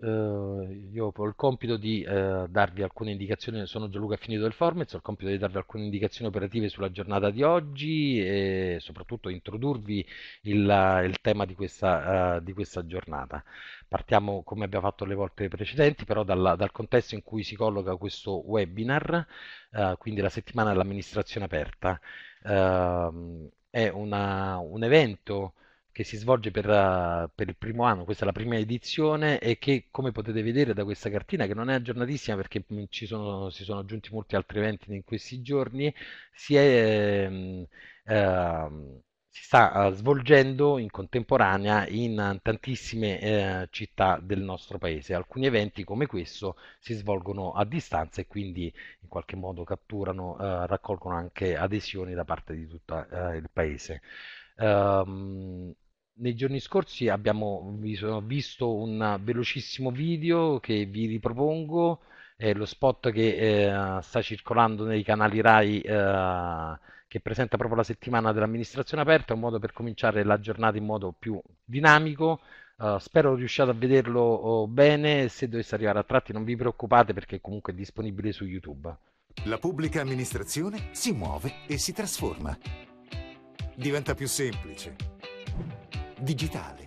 eh, io ho il compito di eh, darvi alcune indicazioni, sono Gianluca Finito del Formez, ho il compito di darvi alcune indicazioni operative sulla giornata di oggi e soprattutto introdurvi il, il tema di questa, eh, di questa giornata. Partiamo come abbiamo fatto le volte precedenti, però dalla- dal contesto in cui si colloca questo webinar, eh, quindi la settimana dell'amministrazione aperta. Ehm, è una- un evento che si svolge per, eh, per il primo anno, questa è la prima edizione e che come potete vedere da questa cartina che non è aggiornatissima perché mm, sono, si sono aggiunti molti altri eventi in questi giorni, si è... ehm, si sta eh, svolgendo in contemporanea in tantissime eh, città del nostro paese. Alcuni eventi come questo si svolgono a distanza e quindi in qualche modo catturano, eh, raccolgono anche adesioni da parte di tutto eh, il paese. Ehm, nei giorni scorsi abbiamo visto, un velocissimo video che vi ripropongo, è lo spot che eh, sta circolando nei canali RAI eh, che presenta proprio la settimana dell'amministrazione aperta, un modo per cominciare la giornata in modo più dinamico. Uh, spero riusciate a vederlo oh, bene, se dovesse arrivare a tratti non vi preoccupate perché comunque è disponibile su YouTube. La pubblica amministrazione si muove e si trasforma. Diventa più semplice, digitale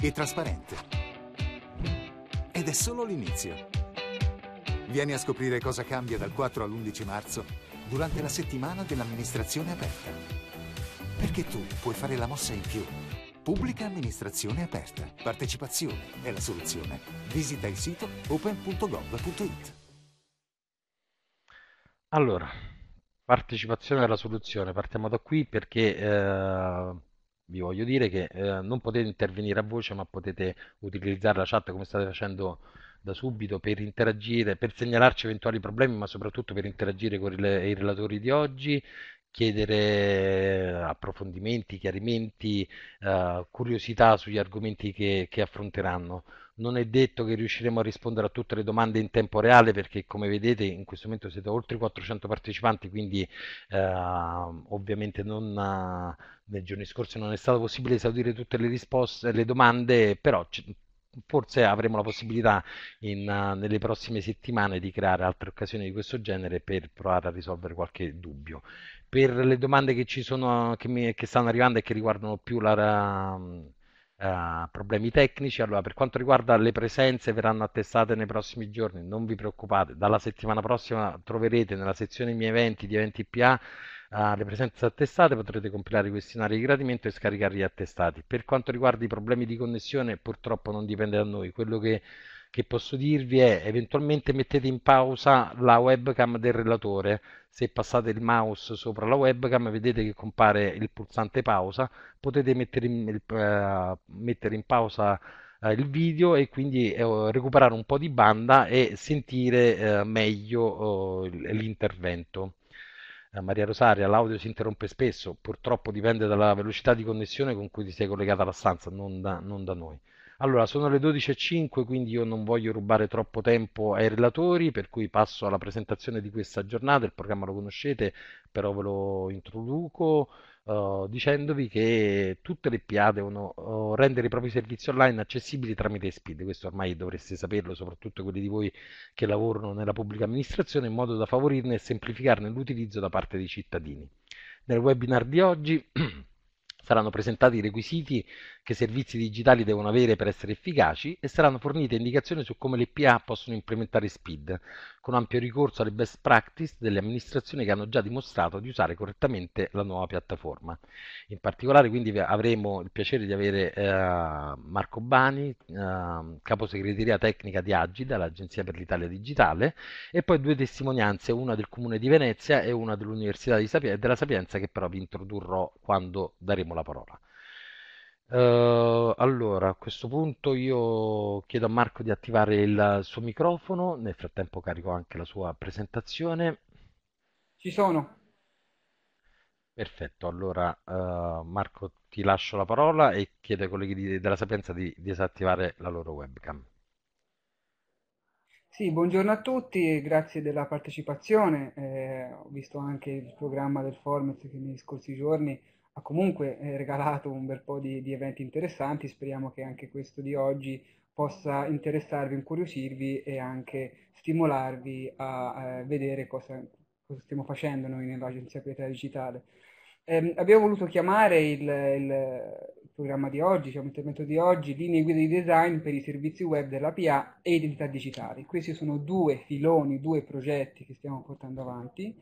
e trasparente. Ed è solo l'inizio. Vieni a scoprire cosa cambia dal 4 all'11 marzo durante la settimana dell'amministrazione aperta. Perché tu puoi fare la mossa in più. Pubblica amministrazione aperta. Partecipazione è la soluzione. Visita il sito open.gov.it. Allora, partecipazione è la soluzione. Partiamo da qui perché eh, vi voglio dire che eh, non potete intervenire a voce, ma potete utilizzare la chat come state facendo da subito per interagire, per segnalarci eventuali problemi, ma soprattutto per interagire con i relatori di oggi, chiedere approfondimenti, chiarimenti, eh, curiosità sugli argomenti che, che affronteranno. Non è detto che riusciremo a rispondere a tutte le domande in tempo reale perché come vedete in questo momento siete oltre 400 partecipanti, quindi eh, ovviamente non, nei giorni scorsi non è stato possibile esaudire tutte le risposte, le domande, però forse avremo la possibilità in, uh, nelle prossime settimane di creare altre occasioni di questo genere per provare a risolvere qualche dubbio. Per le domande che ci sono, che, mi, che stanno arrivando e che riguardano più la, uh, problemi tecnici, allora per quanto riguarda le presenze verranno attestate nei prossimi giorni, non vi preoccupate, dalla settimana prossima troverete nella sezione miei eventi di eventi PA alle presenze attestate potrete compilare i questionari di gradimento e scaricare gli attestati. Per quanto riguarda i problemi di connessione, purtroppo non dipende da noi. Quello che, che posso dirvi è eventualmente mettete in pausa la webcam del relatore. Se passate il mouse sopra la webcam vedete che compare il pulsante pausa, potete mettere in, uh, mettere in pausa uh, il video e quindi uh, recuperare un po' di banda e sentire meglio l'intervento. Eh, Maria Rosaria, l'audio si interrompe spesso, purtroppo dipende dalla velocità di connessione con cui ti sei collegata alla stanza, non da, non da noi. Allora, sono le 12.05, quindi io non voglio rubare troppo tempo ai relatori, per cui passo alla presentazione di questa giornata. Il programma lo conoscete, però ve lo introduco uh, dicendovi che tutte le PA devono uh, rendere i propri servizi online accessibili tramite SPID. Questo ormai dovreste saperlo, soprattutto quelli di voi che lavorano nella pubblica amministrazione, in modo da favorirne e semplificarne l'utilizzo da parte dei cittadini. Nel webinar di oggi saranno presentati i requisiti che servizi digitali devono avere per essere efficaci e saranno fornite indicazioni su come le PA possono implementare SPID, con ampio ricorso alle best practice delle amministrazioni che hanno già dimostrato di usare correttamente la nuova piattaforma. In particolare quindi avremo il piacere di avere eh, Marco Bani, eh, capo segreteria tecnica di Agida, l'Agenzia per l'Italia Digitale, e poi due testimonianze, una del Comune di Venezia e una dell'Università della Sapienza che però vi introdurrò quando daremo la parola. Uh, allora, a questo punto io chiedo a Marco di attivare il suo microfono, nel frattempo carico anche la sua presentazione. Ci sono. Perfetto, allora uh, Marco ti lascio la parola e chiedo ai colleghi di, della Sapienza di disattivare la loro webcam. Sì, buongiorno a tutti, grazie della partecipazione. Eh, ho visto anche il programma del Formez che negli scorsi giorni ha comunque eh, regalato un bel po' di, di eventi interessanti, speriamo che anche questo di oggi possa interessarvi, incuriosirvi e anche stimolarvi a, a vedere cosa, cosa, stiamo facendo noi nell'Agenzia Pietà Digitale. Eh, abbiamo voluto chiamare il, il, programma di oggi, diciamo, l'intervento di oggi, linee guida di design per i servizi web della PA e identità digitali. Questi sono due filoni, due progetti che stiamo portando avanti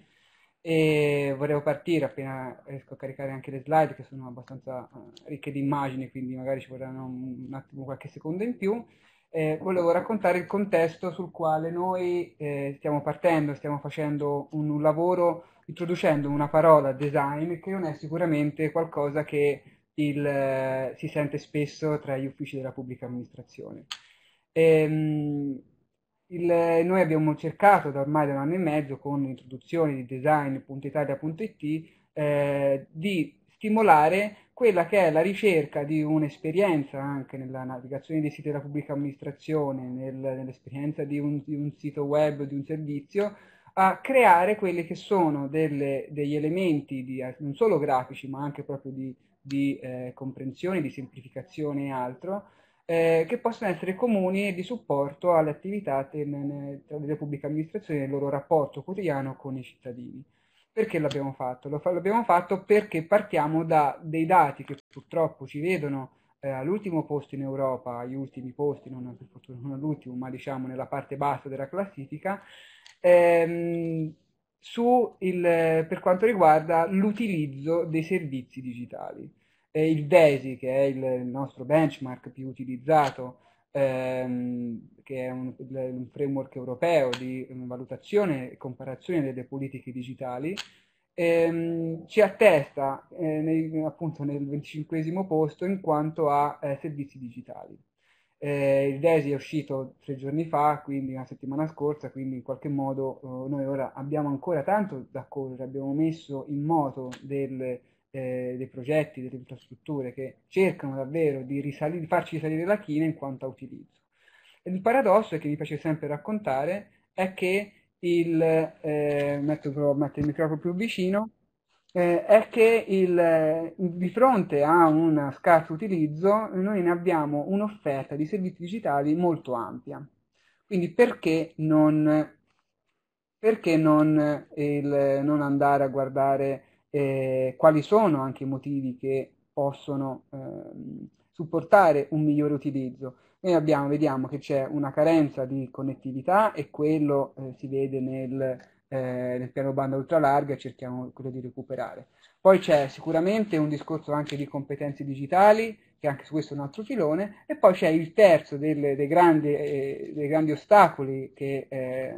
e volevo partire appena riesco a caricare anche le slide che sono abbastanza uh, ricche di immagini, quindi magari ci vorranno un, un attimo qualche secondo in più. Eh, volevo raccontare il contesto sul quale noi eh, stiamo partendo, stiamo facendo un, un, lavoro introducendo una parola design che non è sicuramente qualcosa che il, eh, si sente spesso tra gli uffici della pubblica amministrazione. Ehm, il, noi abbiamo cercato da ormai da un anno e mezzo con l'introduzione di design.italia.it eh, di stimolare quella che è la ricerca di un'esperienza anche nella navigazione dei siti della pubblica amministrazione, nel, nell'esperienza di un, di un, sito web, di un servizio, a creare quelli che sono delle, degli elementi di, non solo grafici ma anche proprio di, di eh, comprensione, di semplificazione e altro, eh, che possono essere comuni e di supporto alle attività delle pubbliche amministrazioni nel loro rapporto quotidiano con i cittadini. Perché l'abbiamo fatto? L'abbiamo fatto perché partiamo da dei dati che purtroppo ci vedono eh, all'ultimo posto in Europa, agli ultimi posti, non, non all'ultimo, ma diciamo nella parte bassa della classifica, ehm, su il, per quanto riguarda l'utilizzo dei servizi digitali eh, il DESI, che è il, nostro benchmark più utilizzato, ehm, che è un, un, framework europeo di valutazione e comparazione delle politiche digitali, ehm, ci attesta eh, nei, appunto nel 25 posto in quanto a eh, servizi digitali. Eh, il DESI è uscito tre giorni fa, quindi una settimana scorsa, quindi in qualche modo eh, noi ora abbiamo ancora tanto da correre, abbiamo messo in moto delle eh, dei progetti, delle infrastrutture che cercano davvero di, risalire, di farci risalire la china in quanto a utilizzo. Il paradosso che mi piace sempre raccontare è che il, eh, metto, metto il microfono più vicino, eh, è che il, di fronte a un scarso utilizzo noi ne abbiamo un'offerta di servizi digitali molto ampia. Quindi perché non, perché non, il, non andare a guardare eh, quali sono anche i motivi che possono eh, supportare un migliore utilizzo. Noi abbiamo, vediamo che c'è una carenza di connettività e quello eh, si vede nel, eh, nel piano banda ultralarga e cerchiamo quello di recuperare. Poi c'è sicuramente un discorso anche di competenze digitali, che anche su questo è un altro filone, e poi c'è il terzo delle, dei, grandi, eh, dei, grandi, ostacoli che eh,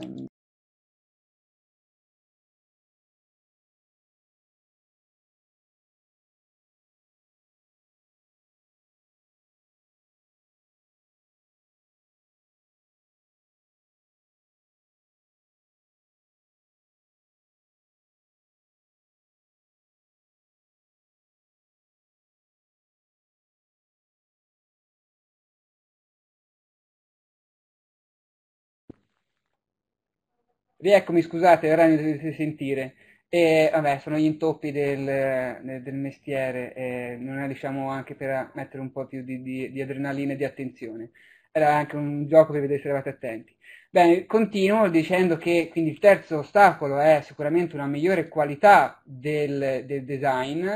Rieccomi, scusate, ora mi dovete sentire. E vabbè, sono gli intoppi del, del mestiere, e non è diciamo anche per mettere un po' più di, di, di adrenalina e di attenzione. Era anche un gioco per vedere se eravate attenti. Bene, continuo dicendo che quindi il terzo ostacolo è sicuramente una migliore qualità del, del design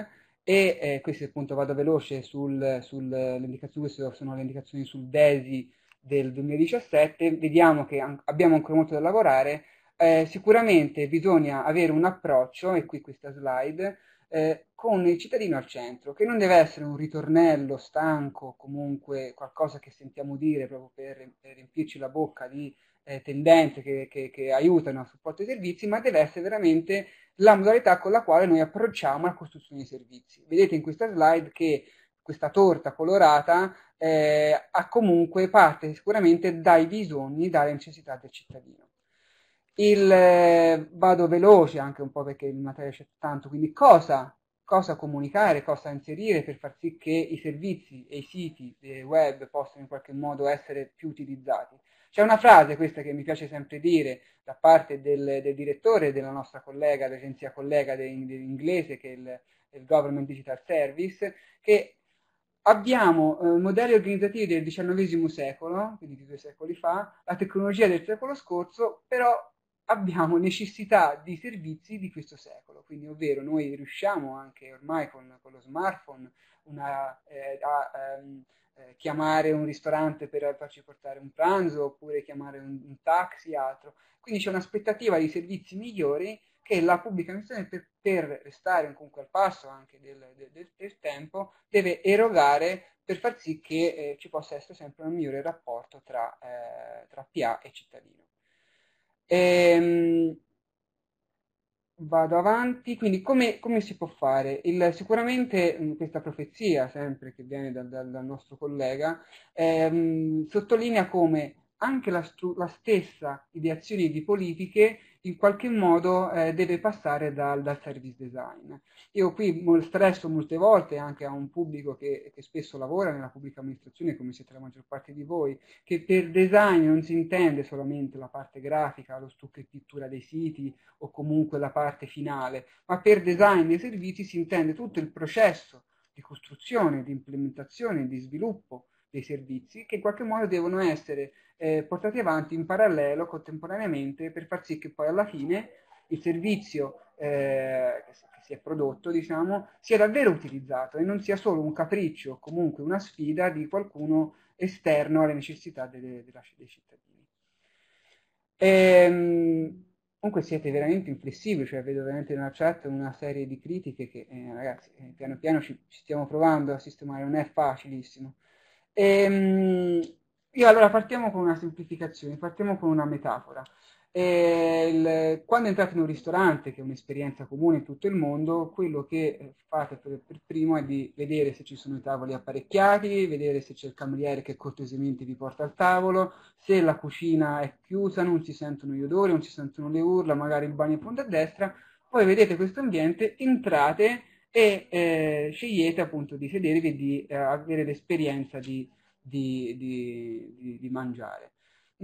e eh, questo appunto vado veloce sul, sul, queste sono le indicazioni sul DESI del 2017, vediamo che abbiamo ancora molto da lavorare, eh, sicuramente bisogna avere un approccio, e qui questa slide, eh, con il cittadino al centro, che non deve essere un ritornello stanco, comunque qualcosa che sentiamo dire proprio per, per riempirci la bocca di eh, tendenze che, che, che, aiutano a supporto dei servizi, ma deve essere veramente la modalità con la quale noi approcciamo la costruzione dei servizi. Vedete in questa slide che questa torta colorata eh, ha comunque parte sicuramente dai bisogni, dalle necessità del cittadino. Il, eh, vado veloce anche un po' perché il materiale c'è tanto, quindi cosa cosa comunicare, cosa inserire per far sì che i servizi e i siti web possano in qualche modo essere più utilizzati. C'è una frase, questa che mi piace sempre dire, da parte del, del direttore della nostra collega, l'agenzia collega inglese, che è il, il Government Digital Service, che abbiamo eh, modelli organizzativi del XIX secolo, quindi di due secoli fa, la tecnologia del secolo scorso, però abbiamo necessità di servizi di questo secolo, quindi ovvero noi riusciamo anche ormai con, con lo smartphone una, eh, a ehm, eh, chiamare un ristorante per farci portare un pranzo oppure chiamare un, un taxi, altro. Quindi c'è un'aspettativa di servizi migliori che la pubblica amministrazione per, per restare comunque al passo anche del, del, del, tempo deve erogare per far sì che eh, ci possa essere sempre un migliore rapporto tra, eh, tra PA e cittadino. Ehm, vado avanti, quindi come, come si può fare? Il, sicuramente questa profezia, sempre che viene dal, dal, dal nostro collega, ehm, sottolinea come anche la, la, stessa ideazione di politiche in qualche modo eh, deve passare dal, dal, service design. Io qui stresso molte volte anche a un pubblico che, che, spesso lavora nella pubblica amministrazione, come siete la maggior parte di voi, che per design non si intende solamente la parte grafica, lo stucco e pittura dei siti o comunque la parte finale, ma per design dei servizi si intende tutto il processo di costruzione, di implementazione, di sviluppo dei servizi che in qualche modo devono essere eh, portati avanti in parallelo, contemporaneamente, per far sì che poi alla fine il servizio eh, che si è prodotto, diciamo, sia davvero utilizzato e non sia solo un capriccio o comunque una sfida di qualcuno esterno alle necessità delle, della, dei cittadini. Ehm, comunque siete veramente inflessibili, cioè vedo veramente nella chat una serie di critiche che eh, ragazzi eh, piano piano ci, ci, stiamo provando a sistemare, non è facilissimo. Ehm, io allora partiamo con una semplificazione, partiamo con una metafora. Il, quando entrate in un ristorante, che è un'esperienza comune in tutto il mondo, quello che fate per, per, primo è di vedere se ci sono i tavoli apparecchiati, vedere se c'è il cameriere che cortesemente vi porta al tavolo, se la cucina è chiusa, non si sentono gli odori, non si sentono le urla, magari il bagno è in fondo a destra, poi vedete questo ambiente, entrate e eh, scegliete appunto di sedervi e di eh, avere l'esperienza di di, di, di mangiare.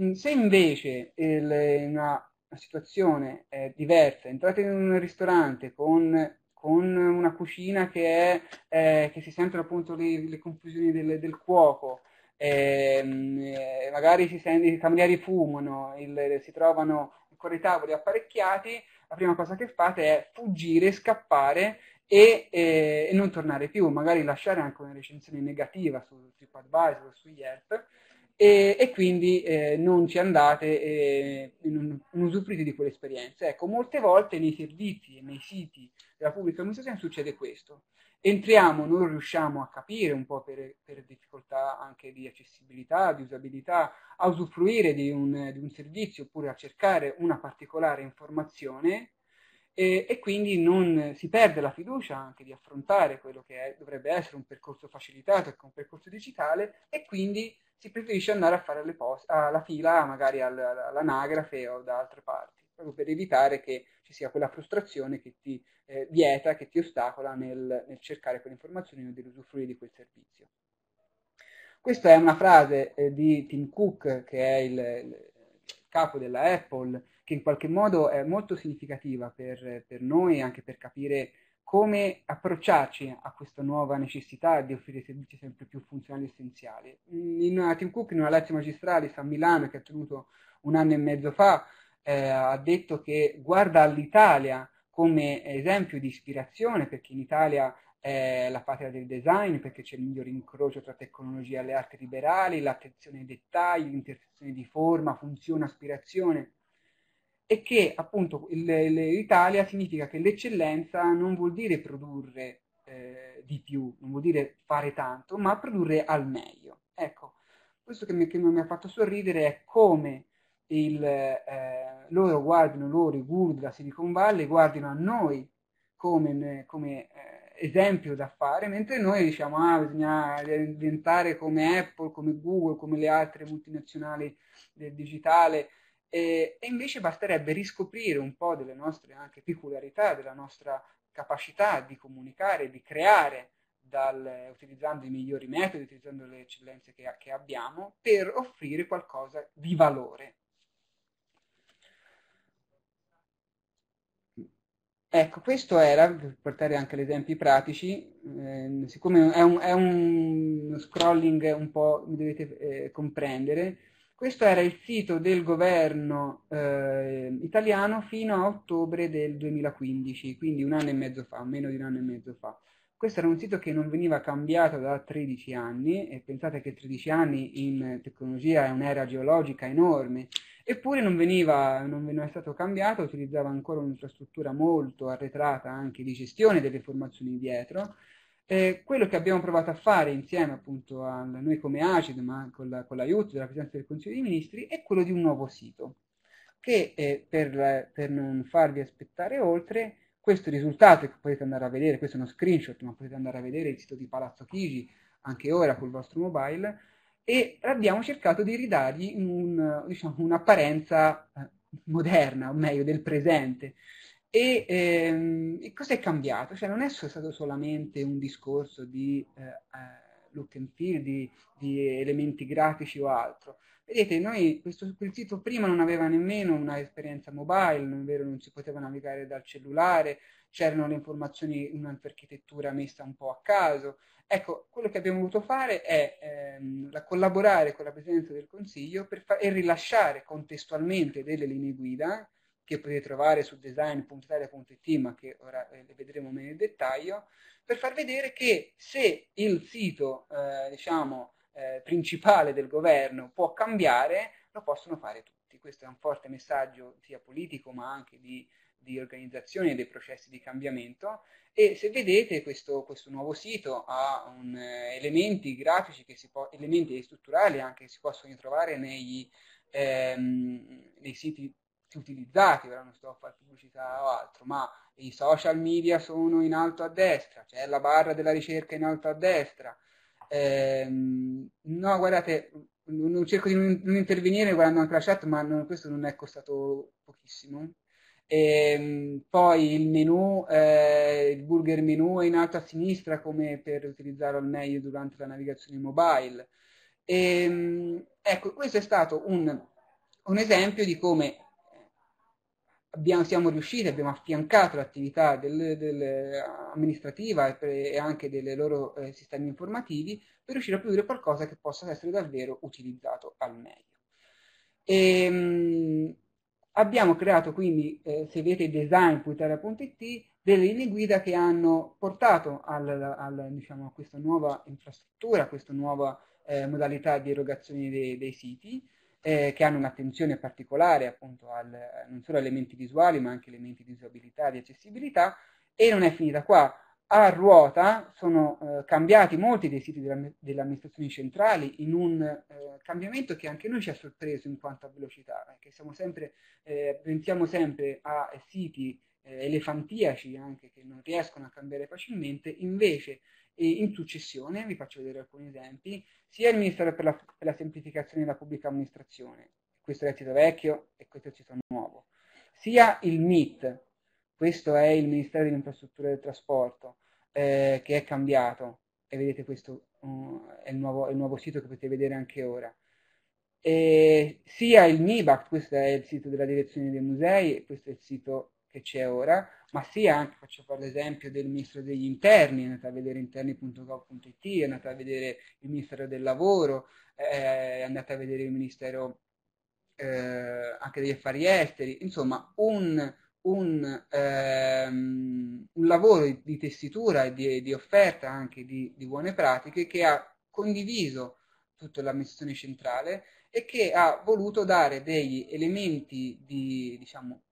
Mm, se invece il, una, una, situazione è diversa, entrate in un ristorante con, con una cucina che, è, eh, che si sentono appunto le, le confusioni del, del cuoco, ehm, eh, magari si sente, i camerieri fumano, il, si trovano ancora i tavoli apparecchiati, la prima cosa che fate è fuggire, scappare e, eh, e, non tornare più, magari lasciare anche una recensione negativa su TripAdvisor o su Yelp e, e quindi eh, non ci andate e non, non usufruite di quell'esperienza. Ecco, molte volte nei servizi e nei siti della pubblica amministrazione succede questo. Entriamo, non riusciamo a capire un po' per, per difficoltà anche di accessibilità, di usabilità, a usufruire di un, di un servizio oppure a cercare una particolare informazione e, e, quindi non si perde la fiducia anche di affrontare quello che è, dovrebbe essere un percorso facilitato, ecco, un percorso digitale e quindi si preferisce andare a fare le post, alla fila magari all'anagrafe o da altre parti, proprio per evitare che ci sia quella frustrazione che ti eh, vieta, che ti ostacola nel, nel cercare quelle informazioni o nell'usufruire di quel servizio. Questa è una frase eh, di Tim Cook, che è il, il capo della Apple, che in qualche modo è molto significativa per, per noi, anche per capire come approcciarci a questa nuova necessità di offrire servizi sempre più funzionali e essenziali. In, Tim Cook, in una lezione magistrale a Milano che ha tenuto un anno e mezzo fa, eh, ha detto che guarda all'Italia come esempio di ispirazione, perché in Italia è la patria del design, perché c'è il miglior incrocio tra tecnologia e le arti liberali, l'attenzione ai dettagli, l'intersezione di forma, funzione, aspirazione e che appunto l'Italia significa che l'eccellenza non vuol dire produrre eh, di più, non vuol dire fare tanto, ma produrre al meglio. Ecco, questo che mi, che mi ha fatto sorridere è come il, eh, loro guardino, loro, i guru della Silicon Valley, guardino a noi come, come eh, esempio da fare, mentre noi diciamo ah, bisogna diventare come Apple, come Google, come le altre multinazionali del digitale, e, e, invece basterebbe riscoprire un po' delle nostre anche peculiarità, della nostra capacità di comunicare, di creare dal, utilizzando i migliori metodi, utilizzando le eccellenze che, che abbiamo, per offrire qualcosa di valore. Ecco, questo era, per portare anche gli esempi pratici, eh, siccome è un, è un, scrolling un po', mi dovete eh, comprendere, questo era il sito del governo eh, italiano fino a ottobre del 2015, quindi un anno e mezzo fa, meno di un anno e mezzo fa. Questo era un sito che non veniva cambiato da 13 anni e pensate che 13 anni in tecnologia è un'era geologica enorme, eppure non veniva, non veniva stato cambiato, utilizzava ancora un'infrastruttura molto arretrata anche di gestione delle informazioni dietro. Eh, quello che abbiamo provato a fare insieme appunto a noi come ACID, ma con, la, l'aiuto della Presidenza del Consiglio dei Ministri, è quello di un nuovo sito che eh, per, per non farvi aspettare oltre questo risultato che potete andare a vedere, questo è uno screenshot, ma potete andare a vedere il sito di Palazzo Chigi anche ora col vostro mobile, e abbiamo cercato di ridargli un, diciamo, un'apparenza eh, moderna, o meglio, del presente. E, ehm, e cosa è cambiato? Cioè non è stato solamente un discorso di eh, eh, look and feel, di, di elementi grafici o altro, Vedete, noi questo, quel sito prima non aveva nemmeno una esperienza mobile, non, vero, non si poteva navigare dal cellulare, c'erano le informazioni in un'architettura messa un po' a caso. Ecco, quello che abbiamo voluto fare è ehm, la, collaborare con la Presidenza del Consiglio fa- e rilasciare contestualmente delle linee guida che potete trovare su design.italia.it, ma che ora eh, le vedremo meglio nel dettaglio, per far vedere che se il sito, eh, diciamo, eh, principale del governo può cambiare, lo possono fare tutti. Questo è un forte messaggio sia politico ma anche di, di organizzazione dei processi di cambiamento e se vedete questo, questo nuovo sito ha un, eh, elementi grafici, che si può, elementi strutturali anche che si possono trovare negli, ehm, nei siti utilizzati, ora non sto a fare pubblicità o altro, ma i social media sono in alto a destra, c'è la barra della ricerca in alto a destra, eh, no, guardate, non cerco di non intervenire guardando anche la chat, ma non, questo non è costato pochissimo. E, ehm, poi il menu, eh, il burger menu è in alto a sinistra come per utilizzarlo al meglio durante la navigazione mobile. E, ehm, ecco, questo è stato un, un esempio di come abbiamo, siamo riusciti, abbiamo affiancato l'attività amministrativa e, e, anche dei loro eh, sistemi informativi per riuscire a produrre qualcosa che possa essere davvero utilizzato al meglio. E, ehm, mh, abbiamo creato quindi, eh, se vedete design.italia.it, delle linee guida che hanno portato al, al, diciamo, a questa nuova infrastruttura, a questa nuova eh, modalità di erogazione dei, dei siti, eh, che hanno un'attenzione particolare appunto al, non solo a elementi visuali ma anche elementi di usabilità, di accessibilità e non è finita qua. A ruota sono eh, cambiati molti dei siti della, delle amministrazioni centrali in un eh, cambiamento che anche noi ci ha sorpreso in quanto a velocità, perché siamo sempre, eh, pensiamo sempre a siti eh, elefantiaci anche che non riescono a cambiare facilmente, invece e in successione, vi faccio vedere alcuni esempi, sia il Ministero per la, per la Semplificazione della Pubblica Amministrazione, questo è il sito vecchio e questo è il sito nuovo, sia il MIT, questo è il Ministero delle Infrastrutture del Trasporto, eh, che è cambiato, e vedete questo uh, è, il nuovo, è, il nuovo, sito che potete vedere anche ora. E sia il MIBAC, questo è il sito della direzione dei musei, e questo è il sito che c'è ora, ma sia anche, faccio fare l'esempio del Ministro degli Interni, andate a vedere interni.gov.it, andate a vedere il Ministero del Lavoro, eh, andate a vedere il Ministero eh, anche degli Affari Esteri, insomma un, un, ehm, un lavoro di, di, tessitura e di, di offerta anche di, di buone pratiche che ha condiviso tutta l'amministrazione centrale e che ha voluto dare degli elementi di, diciamo,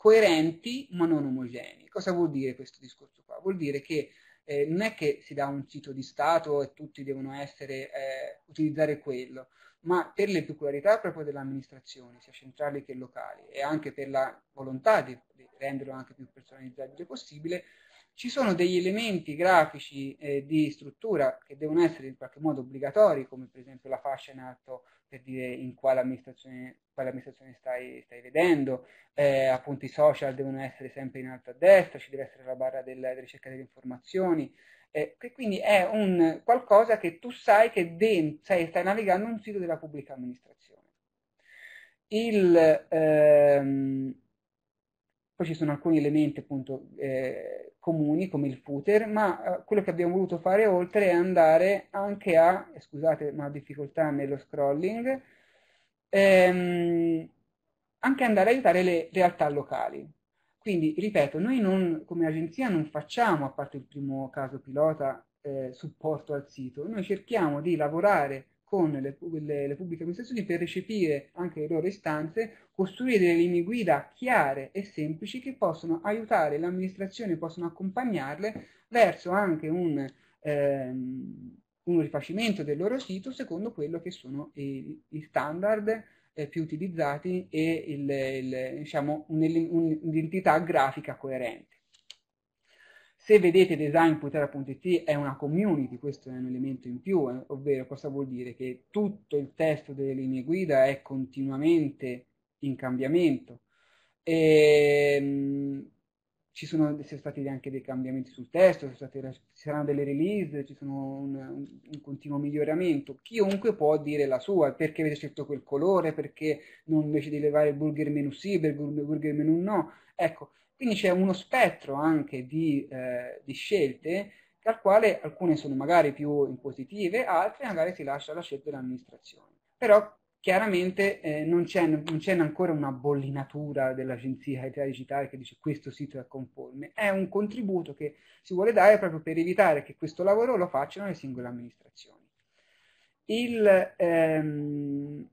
coerenti ma non omogenei. Cosa vuol dire questo discorso qua? Vuol dire che eh, non è che si dà un sito di Stato e tutti devono essere, eh, utilizzare quello, ma per le peculiarità proprio dell'amministrazione, sia centrali che locali, e anche per la volontà di, di renderlo anche più personalizzabile possibile, ci sono degli elementi grafici eh, di struttura che devono essere in qualche modo obbligatori, come per esempio la fascia in alto per dire in quale amministrazione, quale amministrazione stai, stai, vedendo, eh, appunto i social devono essere sempre in alto a destra, ci deve essere la barra del, della ricerca delle informazioni, eh, che quindi è un qualcosa che tu sai che dentro, sai, stai navigando un sito della pubblica amministrazione. Il, ehm, poi ci sono alcuni elementi appunto eh, comuni come il footer, ma eh, quello che abbiamo voluto fare oltre è andare anche a, scusate ma ho difficoltà nello scrolling, ehm, anche andare a aiutare le realtà locali. Quindi, ripeto, noi non, come agenzia non facciamo, a parte il primo caso pilota, eh, supporto al sito, noi cerchiamo di lavorare con le, le, le, pubbliche amministrazioni per recepire anche le loro istanze, costruire delle linee guida chiare e semplici che possono aiutare l'amministrazione, possono accompagnarle verso anche un, ehm, un rifacimento del loro sito secondo quello che sono i, i standard eh, più utilizzati e il, il, diciamo, un'identità grafica coerente. Se vedete design.era.it è una community, questo è un elemento in più, eh, ovvero cosa vuol dire? Che tutto il testo delle linee guida è continuamente in cambiamento. E, ehm, ci sono, stati anche dei cambiamenti sul testo, state, ci saranno delle release, ci sono un, un, un, continuo miglioramento. Chiunque può dire la sua, perché avete scelto quel colore, perché non invece di levare il burger menu sì, il burger menu no. Ecco, quindi c'è uno spettro anche di, eh, di scelte, dal quale alcune sono magari più impositive, altre magari si lascia la scelta dell'amministrazione. Però chiaramente eh, non, c'è, non, c'è, ancora una bollinatura dell'agenzia Italia Digitale che dice questo sito è conforme, è un contributo che si vuole dare proprio per evitare che questo lavoro lo facciano le singole amministrazioni. Il, ehm,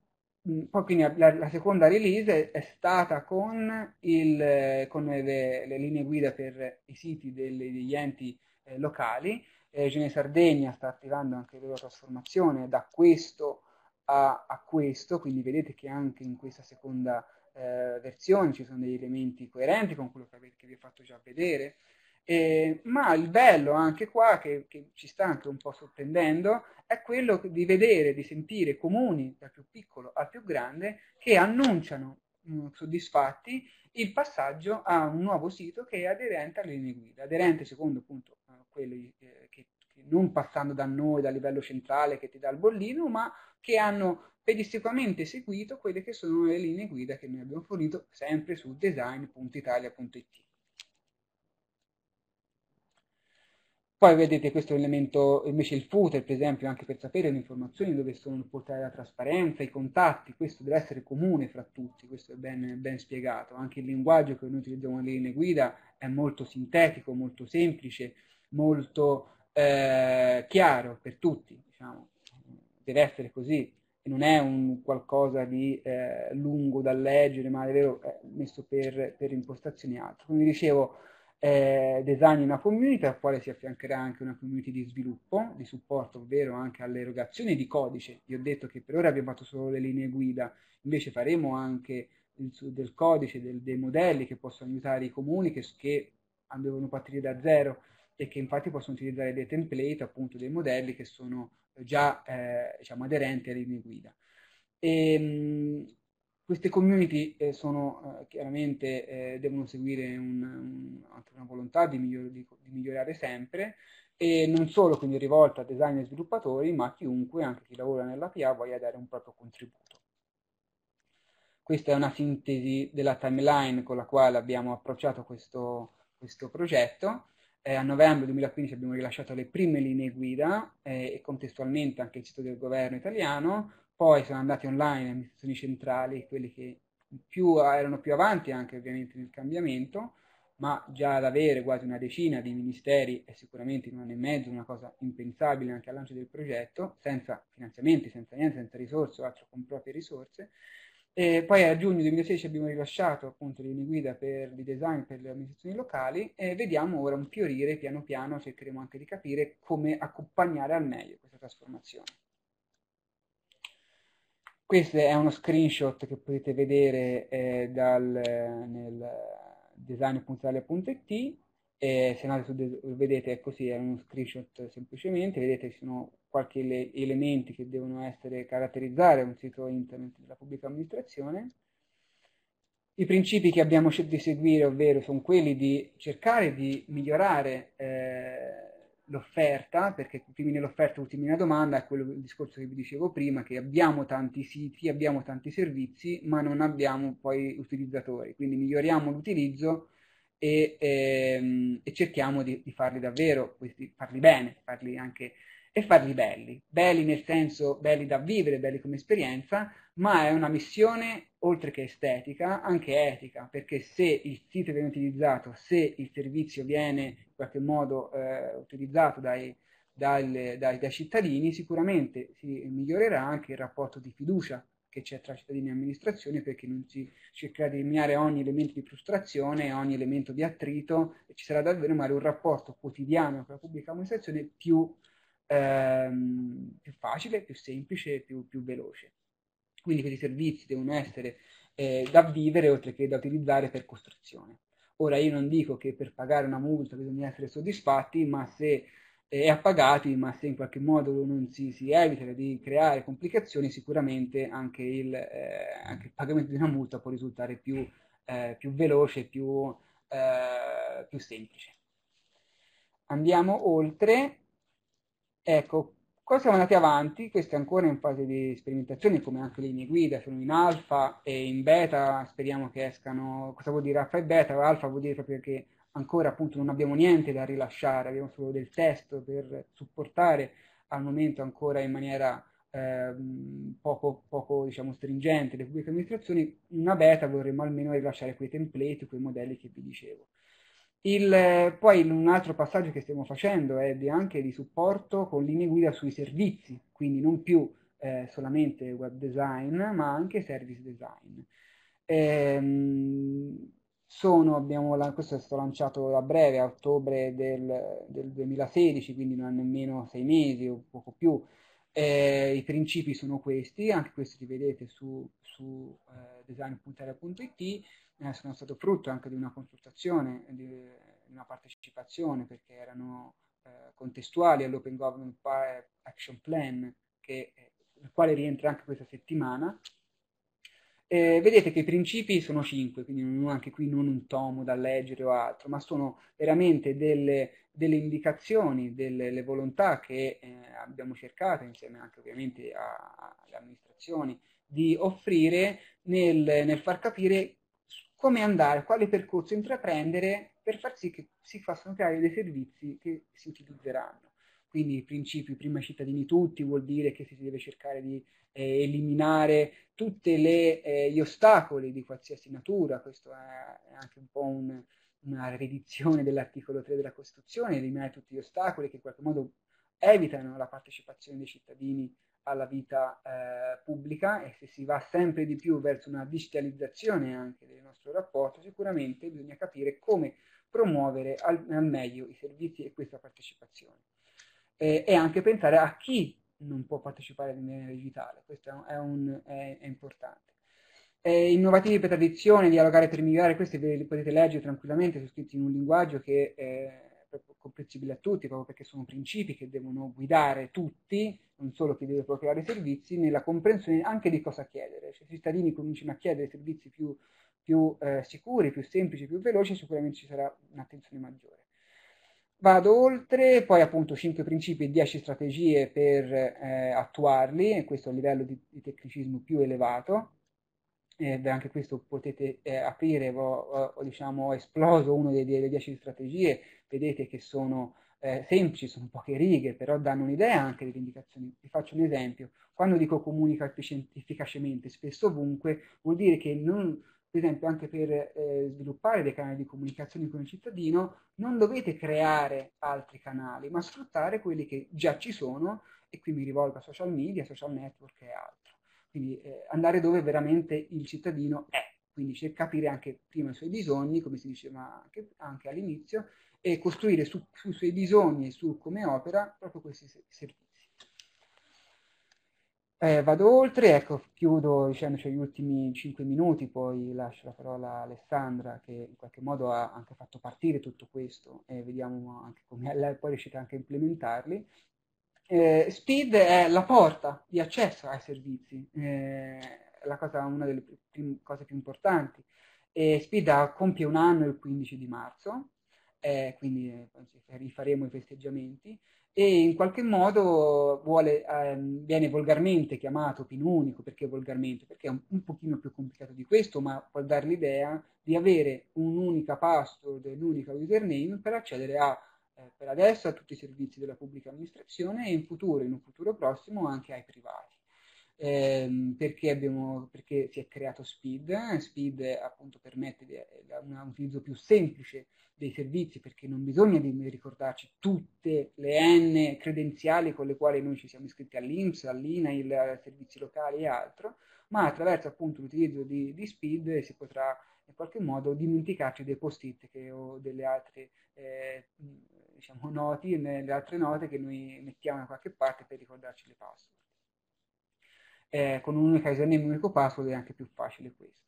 poi quindi la, la, seconda release è stata con, il, con le, le, linee guida per i siti delle, degli enti eh, locali. Eh, Regione Sardegna sta attivando anche la trasformazione da questo a, a, questo, quindi vedete che anche in questa seconda eh, versione ci sono degli elementi coerenti con quello che, che vi ho fatto già vedere. Eh, ma il bello anche qua, che, che, ci sta anche un po' sorprendendo, è quello di vedere, di sentire comuni, dal più piccolo al più grande, che annunciano mh, mm, soddisfatti il passaggio a un nuovo sito che è aderente alle linee guida, aderente secondo appunto a quelli eh, che, che, non passando da noi, dal livello centrale che ti dà il bollino, ma che hanno pedisticamente seguito quelle che sono le linee guida che noi abbiamo fornito sempre su design.italia.it. Poi vedete questo elemento, invece il footer per esempio, anche per sapere le informazioni dove sono portate la trasparenza, i contatti, questo deve essere comune fra tutti, questo è ben, ben spiegato. Anche il linguaggio che noi utilizziamo nelle linee guida è molto sintetico, molto semplice, molto eh, chiaro per tutti, diciamo. deve essere così. Non è un qualcosa di eh, lungo da leggere, ma è vero, è messo per, per impostazioni altre. Come dicevo, eh, design una community al quale si affiancherà anche una community di sviluppo, di supporto, ovvero anche all'erogazione di codice. Vi ho detto che per ora abbiamo fatto solo le linee guida, invece faremo anche il, del codice, del, dei modelli che possono aiutare i comuni che, che devono partire da zero e che infatti possono utilizzare dei template, appunto dei modelli che sono già eh, diciamo, aderenti alle linee guida. E, ehm, queste community eh, sono, eh, chiaramente eh, devono seguire un, un, una volontà di, miglior, di, di, migliorare sempre e non solo quindi rivolta a designer e sviluppatori, ma a chiunque, anche chi lavora nella PA, voglia dare un proprio contributo. Questa è una sintesi della timeline con la quale abbiamo approcciato questo, questo progetto. Eh, a novembre 2015 abbiamo rilasciato le prime linee guida eh, e contestualmente anche il sito del governo italiano, poi sono andati online le amministrazioni centrali, quelli che più, erano più avanti anche ovviamente nel cambiamento, ma già ad avere quasi una decina di ministeri è sicuramente in un anno e mezzo una cosa impensabile anche al lancio del progetto, senza finanziamenti, senza niente, senza risorse o altro con proprie risorse. E poi a giugno 2016 abbiamo rilasciato appunto le linee guida per il design per le amministrazioni locali e vediamo ora un fiorire, piano piano cercheremo anche di capire come accompagnare al meglio questa trasformazione. Questo è uno screenshot che potete vedere eh, dal, nel design.italia.it E se andate su, vedete è così, è uno screenshot semplicemente, vedete ci sono qualche elementi che devono essere caratterizzare un sito internet della pubblica amministrazione. I principi che abbiamo scelto di seguire, ovvero sono quelli di cercare di migliorare eh, l'offerta, perché primi nell'offerta, ultimi nella domanda, è quello il discorso che vi dicevo prima, che abbiamo tanti siti, abbiamo tanti servizi, ma non abbiamo poi utilizzatori, quindi miglioriamo l'utilizzo e, ehm, e cerchiamo di, di, farli davvero, questi, farli bene, farli anche e farli belli, belli nel senso belli da vivere, belli come esperienza, ma è una missione oltre che estetica, anche etica, perché se il sito viene utilizzato, se il servizio viene in qualche modo eh, utilizzato dai, dai, dai, dai cittadini, sicuramente si migliorerà anche il rapporto di fiducia che c'è tra cittadini e amministrazione perché non si cercherà di eliminare ogni elemento di frustrazione, ogni elemento di attrito e ci sarà davvero magari un rapporto quotidiano con la pubblica amministrazione più ehm, più facile, più semplice, più, più veloce. Quindi questi servizi devono essere eh, da vivere oltre che da utilizzare per costruzione. Ora io non dico che per pagare una multa bisogna essere soddisfatti, ma se è appagati, ma se in qualche modo non si, si evita di creare complicazioni, sicuramente anche il, eh, anche il, pagamento di una multa può risultare più, eh, più veloce, più, eh, più semplice. Andiamo oltre Ecco, qua siamo andati avanti, questo è ancora in fase di sperimentazione, come anche le linee guida, sono in alfa e in beta, speriamo che escano, cosa vuol dire alfa e beta? Alfa vuol dire proprio che ancora appunto non abbiamo niente da rilasciare, abbiamo solo del testo per supportare al momento ancora in maniera eh, poco, poco diciamo, stringente le pubbliche amministrazioni, una beta vorremmo almeno rilasciare quei template, quei modelli che vi dicevo. Il, poi un altro passaggio che stiamo facendo è di, anche di supporto con linee guida sui servizi, quindi non più eh, solamente web design, ma anche service design. Ehm, sono, abbiamo, questo è stato lanciato a breve, a ottobre del, del 2016, quindi non ha nemmeno sei mesi o poco più. Eh, I principi sono questi, anche questi li vedete su, su eh, eh, sono stato frutto anche di una consultazione, di una partecipazione, perché erano eh, contestuali all'Open Government Action Plan, che, eh, nel quale rientra anche questa settimana. Eh, vedete che i principi sono cinque, quindi non, anche qui non un tomo da leggere o altro, ma sono veramente delle, delle indicazioni, delle volontà che eh, abbiamo cercato, insieme anche ovviamente alle amministrazioni, di offrire nel, nel far capire come andare, quale percorso intraprendere per far sì che si possano creare dei servizi che si utilizzeranno. Quindi il principio prima cittadini tutti vuol dire che si deve cercare di eh, eliminare tutti eh, gli ostacoli di qualsiasi natura, questo è, anche un po' un, una riedizione dell'articolo 3 della Costituzione, eliminare tutti gli ostacoli che in qualche modo evitano la partecipazione dei cittadini alla vita eh, pubblica e se si va sempre di più verso una digitalizzazione anche del nostro rapporto, sicuramente bisogna capire come promuovere al, al meglio i servizi e questa partecipazione. Eh, e anche pensare a chi non può partecipare in maniera digitale, questo è, un, è, è importante. Eh, innovativi per tradizione, dialogare per migliorare, questi ve li potete leggere tranquillamente, sono scritti in un linguaggio che eh, comprensibile a tutti, proprio perché sono principi che devono guidare tutti, non solo chi deve procurare i servizi, nella comprensione anche di cosa chiedere. Se i cittadini cominciano a chiedere servizi più, più eh, sicuri, più semplici, più veloci, sicuramente ci sarà un'attenzione maggiore. Vado oltre, poi appunto 5 principi e 10 strategie per eh, attuarli, questo un livello di, di tecnicismo più elevato, eh, anche questo potete eh, aprire, ho, ho, diciamo, esploso una delle 10 strategie, vedete che sono eh, semplici, sono poche righe, però danno un'idea anche delle indicazioni. Vi faccio un esempio. Quando dico comunica efficacemente, spesso ovunque, vuol dire che non, per esempio anche per eh, sviluppare dei canali di comunicazione con il cittadino, non dovete creare altri canali, ma sfruttare quelli che già ci sono, e qui mi rivolgo a social media, social network e altro. Quindi eh, andare dove veramente il cittadino è, quindi capire anche prima i suoi bisogni, come si diceva anche, anche all'inizio, e costruire su, sui suoi bisogni e su come opera proprio questi servizi. Eh, vado oltre, ecco, chiudo dicendoci gli ultimi 5 minuti, poi lascio la parola a Alessandra che in qualche modo ha anche fatto partire tutto questo e vediamo anche come lei poi riuscita anche a implementarli. Eh, Speed è la porta di accesso ai servizi, eh, è cosa, una delle più, cose più importanti. E Speed compie un anno il 15 di marzo, eh, quindi eh, rifaremo i festeggiamenti e in qualche modo vuole, ehm, viene volgarmente chiamato PIN unico, perché volgarmente? Perché è un, un pochino più complicato di questo, ma può dare l'idea di avere un'unica password, un'unica username per accedere a, eh, per adesso a tutti i servizi della pubblica amministrazione e in futuro, in un futuro prossimo, anche ai privati. Eh, perché, abbiamo, perché, si è creato Speed, Speed appunto permette di, un utilizzo più semplice dei servizi perché non bisogna ricordarci tutte le N credenziali con le quali noi ci siamo iscritti all'Inps, all'INAIL, ai servizi locali e altro, ma attraverso appunto l'utilizzo di, di Speed si potrà in qualche modo dimenticarci dei post-it o delle altre eh, diciamo, noti, le altre note che noi mettiamo da qualche parte per ricordarci le password. Eh, con un'unica username e un unico password è anche più facile questo.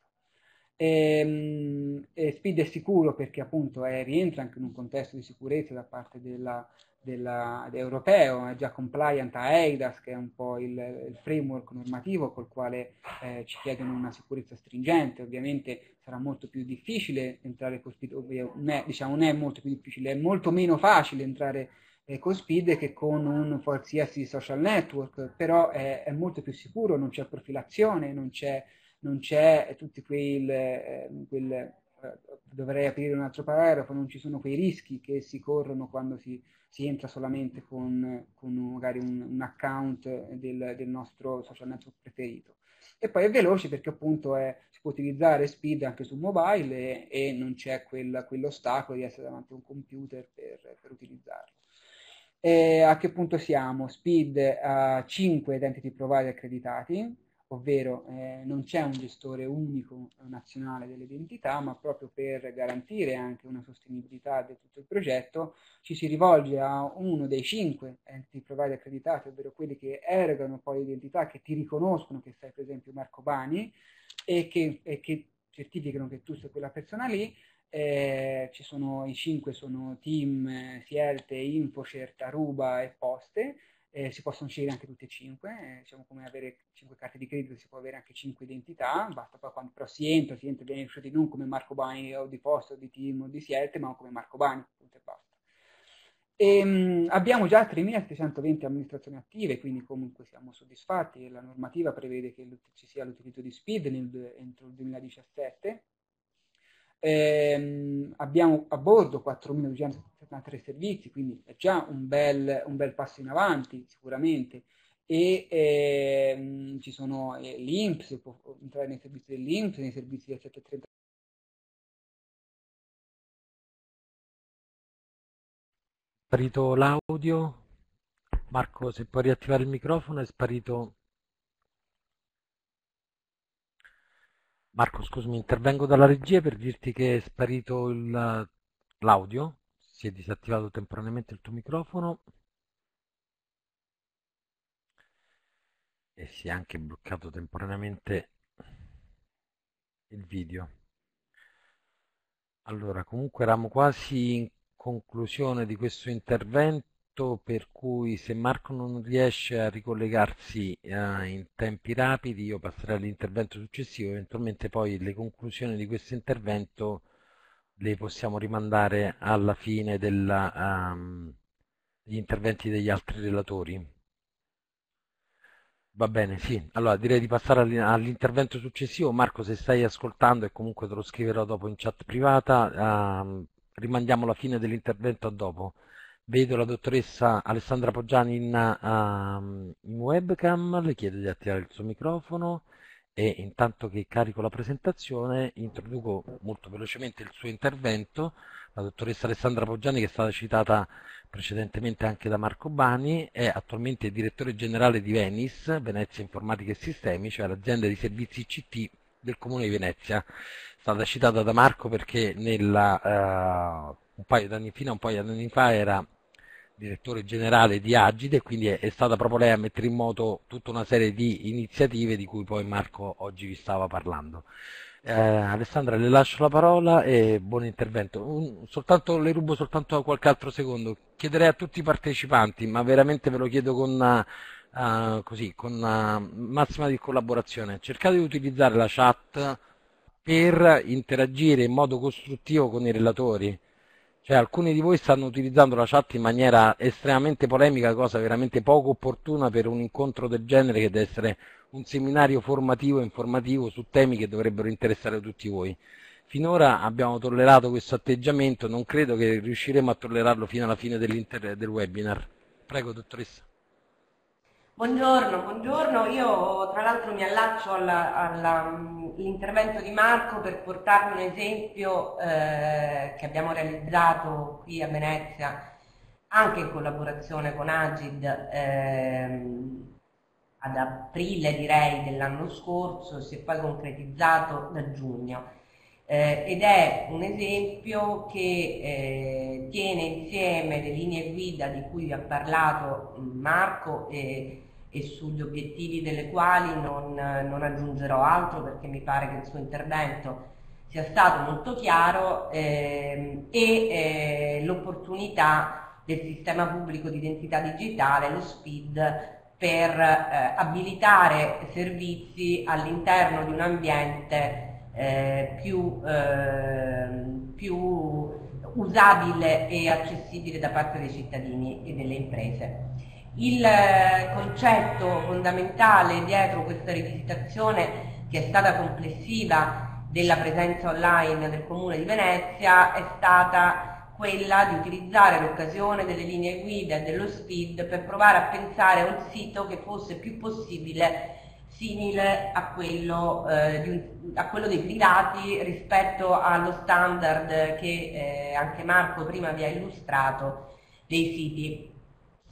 E, ehm, e Speed è sicuro perché appunto è, rientra anche in un contesto di sicurezza da parte della, della, europeo, è già compliant a EIDAS, che è un po' il, il framework normativo col quale eh, ci chiedono una sicurezza stringente. Ovviamente sarà molto più difficile entrare con Speed, ovvio, diciamo, non è molto più difficile, è molto meno facile entrare eh, con Speed che con un qualsiasi social network, però è, è molto più sicuro, non c'è profilazione, non c'è non c'è tutti quei, eh, quel, eh, dovrei aprire un altro paragrafo, non ci sono quei rischi che si corrono quando si, si entra solamente con, con magari un, un account del, del, nostro social network preferito. E poi è veloce perché appunto è, si può utilizzare Speed anche su mobile e, e non c'è quel, quell'ostacolo di essere davanti a un computer per, per utilizzarlo. E a che punto siamo? Speed ha 5 identity provider accreditati, ovvero eh, non c'è un gestore unico nazionale delle identità, ma proprio per garantire anche una sostenibilità di tutto il progetto, ci si rivolge a uno dei cinque enti provider accreditati, ovvero quelli che erogano poi l'identità, che ti riconoscono che sei per esempio Marco Bani e che, e che certificano che tu sei quella persona lì, eh, ci sono i cinque sono Team, Sielte, Infocert, Aruba e Poste, eh, si possono scegliere anche tutte e cinque, eh, diciamo come avere cinque carte di credito, si può avere anche cinque identità, basta poi quando però si entra, si entra viene riconosciuti non come Marco Bani o di Posto, o di Team o di Sielte, ma come Marco Bani, punto e basta. E, ehm, mh, abbiamo già 3.720 amministrazioni attive, quindi comunque siamo soddisfatti, la normativa prevede che ci sia l'utilizzo di SPID nel, entro il 2017, Ehm, abbiamo a bordo 4.273 servizi, quindi è già un bel, un bel passo in avanti sicuramente. E ehm, ci sono eh, l'INPS, può entrare nei servizi dell'INPS, nei servizi del 730. Sparito l'audio. Marco, se puoi riattivare il microfono, è sparito Marco, scusami, intervengo dalla regia per dirti che è sparito l'audio, si è disattivato temporaneamente il tuo microfono. E si è anche bloccato temporaneamente il video. Allora, comunque eravamo quasi in conclusione di questo intervento motivo per cui se Marco non riesce a ricollegarsi eh, in tempi rapidi io passerei all'intervento successivo, eventualmente poi le conclusioni di questo intervento le possiamo rimandare alla fine della, um, degli interventi degli altri relatori. Va bene, sì. Allora direi di passare all'intervento successivo. Marco, se stai ascoltando e comunque te lo scriverò dopo in chat privata, uh, rimandiamo la fine dell'intervento a dopo. Vedo la dottoressa Alessandra Poggiani in, uh, in, webcam, le chiedo di attivare il suo microfono e intanto che carico la presentazione introduco molto velocemente il suo intervento. La dottoressa Alessandra Poggiani che è stata citata precedentemente anche da Marco Bani è attualmente direttore generale di Venis, Venezia Informatica e Sistemi, cioè l'azienda di servizi ICT del Comune di Venezia. È stata citata da Marco perché nella, uh, un paio d'anni, fa era direttore generale di Agide, quindi è, è, stata proprio lei a mettere in moto tutta una serie di iniziative di cui poi Marco oggi vi stava parlando. Eh, Alessandra, le lascio la parola e buon intervento. Un, soltanto, le rubo soltanto qualche altro secondo. Chiederei a tutti i partecipanti, ma veramente ve lo chiedo con, uh, così, con uh, massima di collaborazione, cercate di utilizzare la chat per interagire in modo costruttivo con i relatori. Cioè, alcuni di voi stanno utilizzando la chat in maniera estremamente polemica, cosa veramente poco opportuna per un incontro del genere che deve essere un seminario formativo e informativo su temi che dovrebbero interessare tutti voi. Finora abbiamo tollerato questo atteggiamento, non credo che riusciremo a tollerarlo fino alla fine del webinar. Prego, dottoressa. Buongiorno, buongiorno. Io tra l'altro mi allaccio all'intervento di Marco per portarvi un esempio eh, che abbiamo realizzato qui a Venezia anche in collaborazione con Agid ehm, ad aprile direi dell'anno scorso, si è poi concretizzato da giugno. Eh, ed è un esempio che eh, tiene insieme le linee guida di cui vi ha parlato Marco e e sugli obiettivi delle quali non, non, aggiungerò altro perché mi pare che il suo intervento sia stato molto chiaro eh, e eh, l'opportunità del sistema pubblico di identità digitale, lo SPID, per eh, abilitare servizi all'interno di un ambiente eh, più, ehm, più usabile e accessibile da parte dei cittadini e delle imprese. Il eh, concetto fondamentale dietro questa rivisitazione, che è stata complessiva della presenza online del Comune di Venezia, è stata quella di utilizzare l'occasione delle linee guida e dello SPID per provare a pensare a un sito che fosse più possibile simile a quello, eh, un, a quello, dei privati rispetto allo standard che eh, anche Marco prima vi ha illustrato dei siti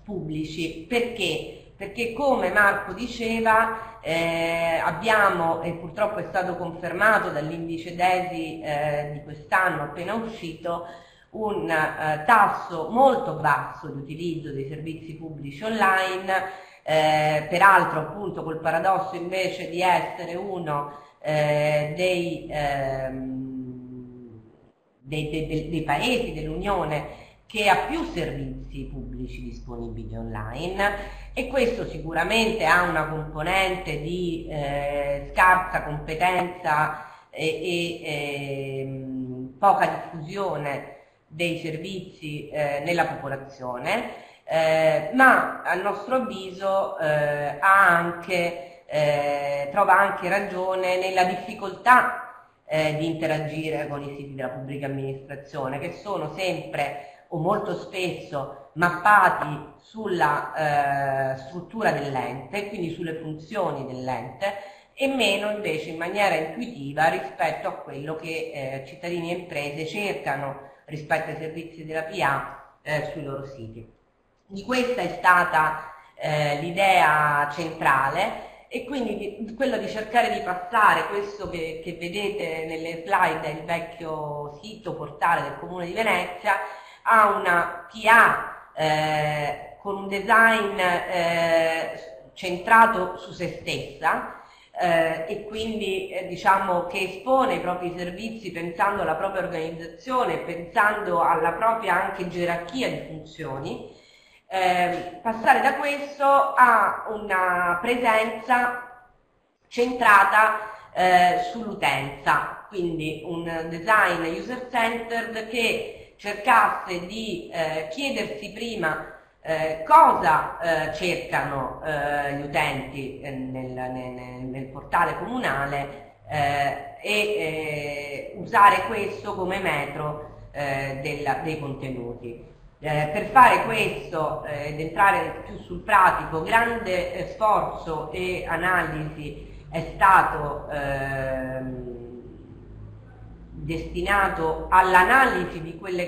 pubblici. Perché? Perché come Marco diceva eh, abbiamo, e purtroppo è stato confermato dall'indice DESI eh, di quest'anno appena uscito, un eh, tasso molto basso di utilizzo dei servizi pubblici online, eh, peraltro appunto col paradosso invece di essere uno eh, dei, ehm, dei, dei, dei paesi dell'Unione che ha più servizi pubblici disponibili online e questo sicuramente ha una componente di eh, scarsa competenza e, e eh, poca diffusione dei servizi eh, nella popolazione, eh, ma a nostro avviso eh, anche, eh, trova anche ragione nella difficoltà di interagire con i siti della pubblica amministrazione, che sono sempre o molto spesso mappati sulla eh, struttura dell'ente, quindi sulle funzioni dell'ente, e meno invece in maniera intuitiva rispetto a quello che eh, cittadini e imprese cercano rispetto ai servizi della PA eh, sui loro siti. Di questa è stata eh, l'idea centrale e quindi di, quello di cercare di passare questo che, che vedete nelle slide, il vecchio sito portale del Comune di Venezia, ha una PA eh, con un design eh, centrato su se stessa eh, e quindi eh, diciamo che espone i propri servizi pensando alla propria organizzazione, pensando alla propria anche gerarchia di funzioni, eh, passare da questo a una presenza centrata eh, sull'utenza, quindi un design user-centered che cercasse di eh, chiedersi prima eh, cosa eh, cercano eh, gli utenti eh, nel, nel, nel, portale comunale eh, e usare questo come metro della, dei contenuti. per fare questo ed entrare più sul pratico, grande sforzo e analisi è stato ehm, destinato all'analisi di, di quelle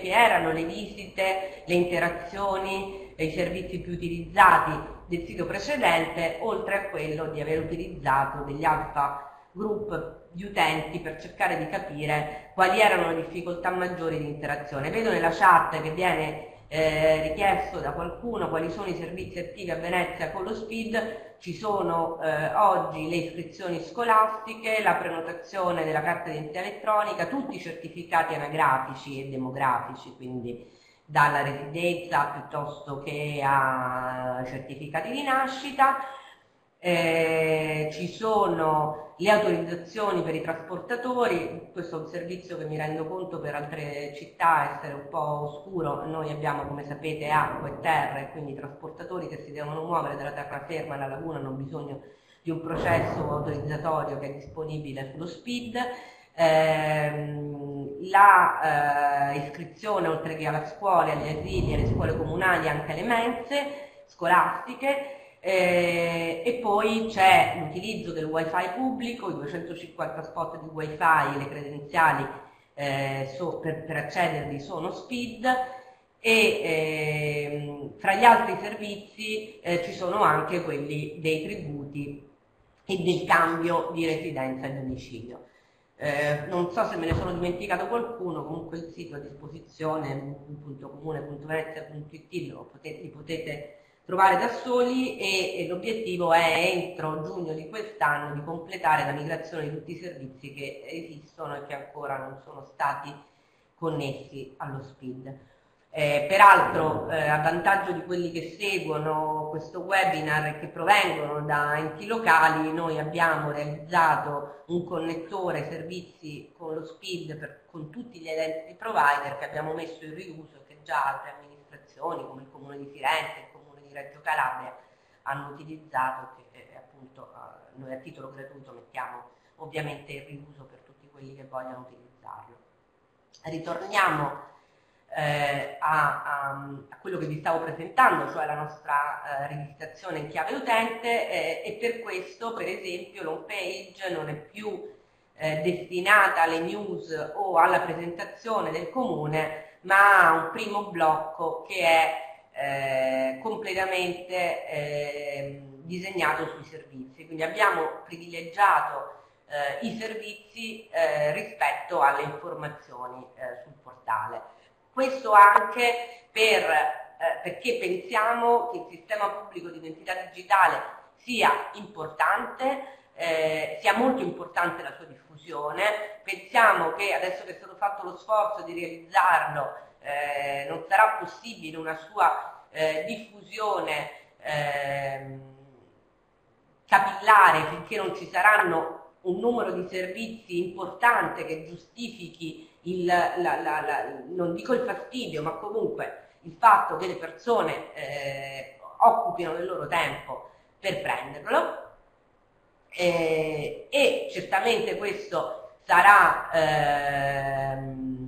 che erano le visite, le interazioni e i servizi più utilizzati del sito precedente, oltre a quello di aver utilizzato degli alfa group di utenti per cercare di capire quali erano le difficoltà maggiori di interazione. Vedo nella chat che viene eh, richiesto da qualcuno quali sono i servizi attivi a Venezia con lo SPID, ci sono eh, oggi le iscrizioni scolastiche, la prenotazione della carta d'identità elettronica, tutti i certificati anagrafici e demografici, quindi dalla residenza piuttosto che a certificati di nascita, eh, ci sono le autorizzazioni per i trasportatori, questo è un servizio che mi rendo conto per altre città essere un po' oscuro, noi abbiamo come sapete acqua e terra e quindi i trasportatori che si devono muovere dalla terraferma alla laguna hanno bisogno di un processo autorizzatorio che è disponibile sullo SPID. Eh, la eh, iscrizione oltre che alla scuola, agli asili, alle scuole comunali, anche alle mense scolastiche, eh, e poi c'è l'utilizzo del wifi pubblico, i 250 spot di wifi e le credenziali eh, so, per, per, accedervi sono speed e eh, fra gli altri servizi eh, ci sono anche quelli dei tributi e del cambio di residenza e domicilio. Eh, non so se me ne sono dimenticato qualcuno, comunque il sito a disposizione www.comune.venezia.it li potete, li potete trovare da soli e, e l'obiettivo è entro giugno di quest'anno di completare la migrazione di tutti i servizi che esistono e che ancora non sono stati connessi allo SPID. Eh, peraltro eh, a vantaggio di quelli che seguono questo webinar e che provengono da enti locali, noi abbiamo realizzato un connettore servizi con lo SPID per, con tutti gli identity provider che abbiamo messo in riuso e che già altre amministrazioni come il Comune di Firenze, Reggio Calabria hanno utilizzato che eh, appunto eh, noi a titolo gratuito mettiamo ovviamente il riuso per tutti quelli che vogliono utilizzarlo. Ritorniamo eh, a, a, a, quello che vi stavo presentando, cioè la nostra eh, registrazione in chiave utente eh, e per questo per esempio l'home page non è più eh, destinata alle news o alla presentazione del comune ma ha un primo blocco che è eh, completamente eh, disegnato sui servizi. Quindi abbiamo privilegiato eh, i servizi eh, rispetto alle informazioni eh, sul portale. Questo anche per, eh, perché pensiamo che il sistema pubblico di identità digitale sia importante, sia molto importante la sua diffusione, pensiamo che adesso che è stato fatto lo sforzo di realizzarlo eh, non sarà possibile una sua eh, diffusione eh, capillare finché non ci saranno un numero di servizi importante che giustifichi il, la, la, la, non dico il fastidio, ma comunque il fatto che le persone eh, occupino del loro tempo per prenderlo. Eh, e certamente questo sarà ehm,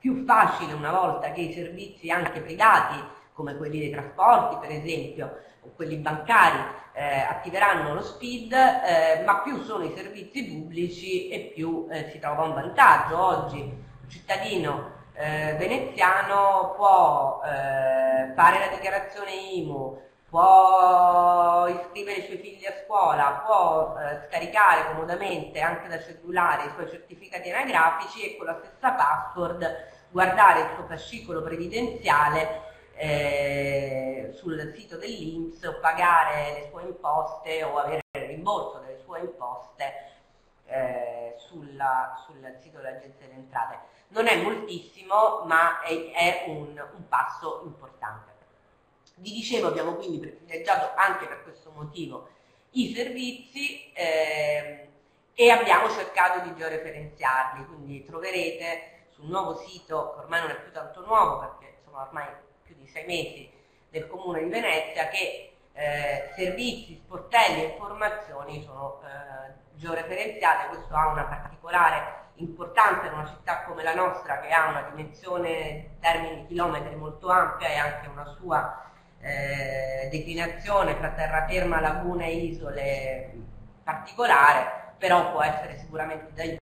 più facile una volta che i servizi anche privati, come quelli dei trasporti per esempio, o quelli bancari, eh, attiveranno lo SPID, eh, ma più sono i servizi pubblici e più eh, si trova un vantaggio. Oggi un cittadino eh, veneziano può eh, fare la dichiarazione IMU, può iscrivere i suoi figli a scuola, può eh, scaricare comodamente anche da cellulare i suoi certificati anagrafici e con la stessa password guardare il suo fascicolo previdenziale eh, sul sito dell'Inps o pagare le sue imposte o avere il rimborso delle sue imposte eh, sulla, sul sito dell'Agenzia delle Entrate. Non è moltissimo, ma è, è un, un passo importante. Vi dicevo, abbiamo quindi privilegiato anche per questo motivo i servizi eh, e abbiamo cercato di georeferenziarli, quindi troverete sul nuovo sito, che ormai non è più tanto nuovo perché sono ormai più di sei mesi del Comune di Venezia, che eh, servizi, sportelli e informazioni sono eh, georeferenziate, questo ha una particolare importanza in una città come la nostra che ha una dimensione in termini di chilometri molto ampia e anche una sua eh, declinazione fra terraferma, lagune e isole particolare, però può essere sicuramente da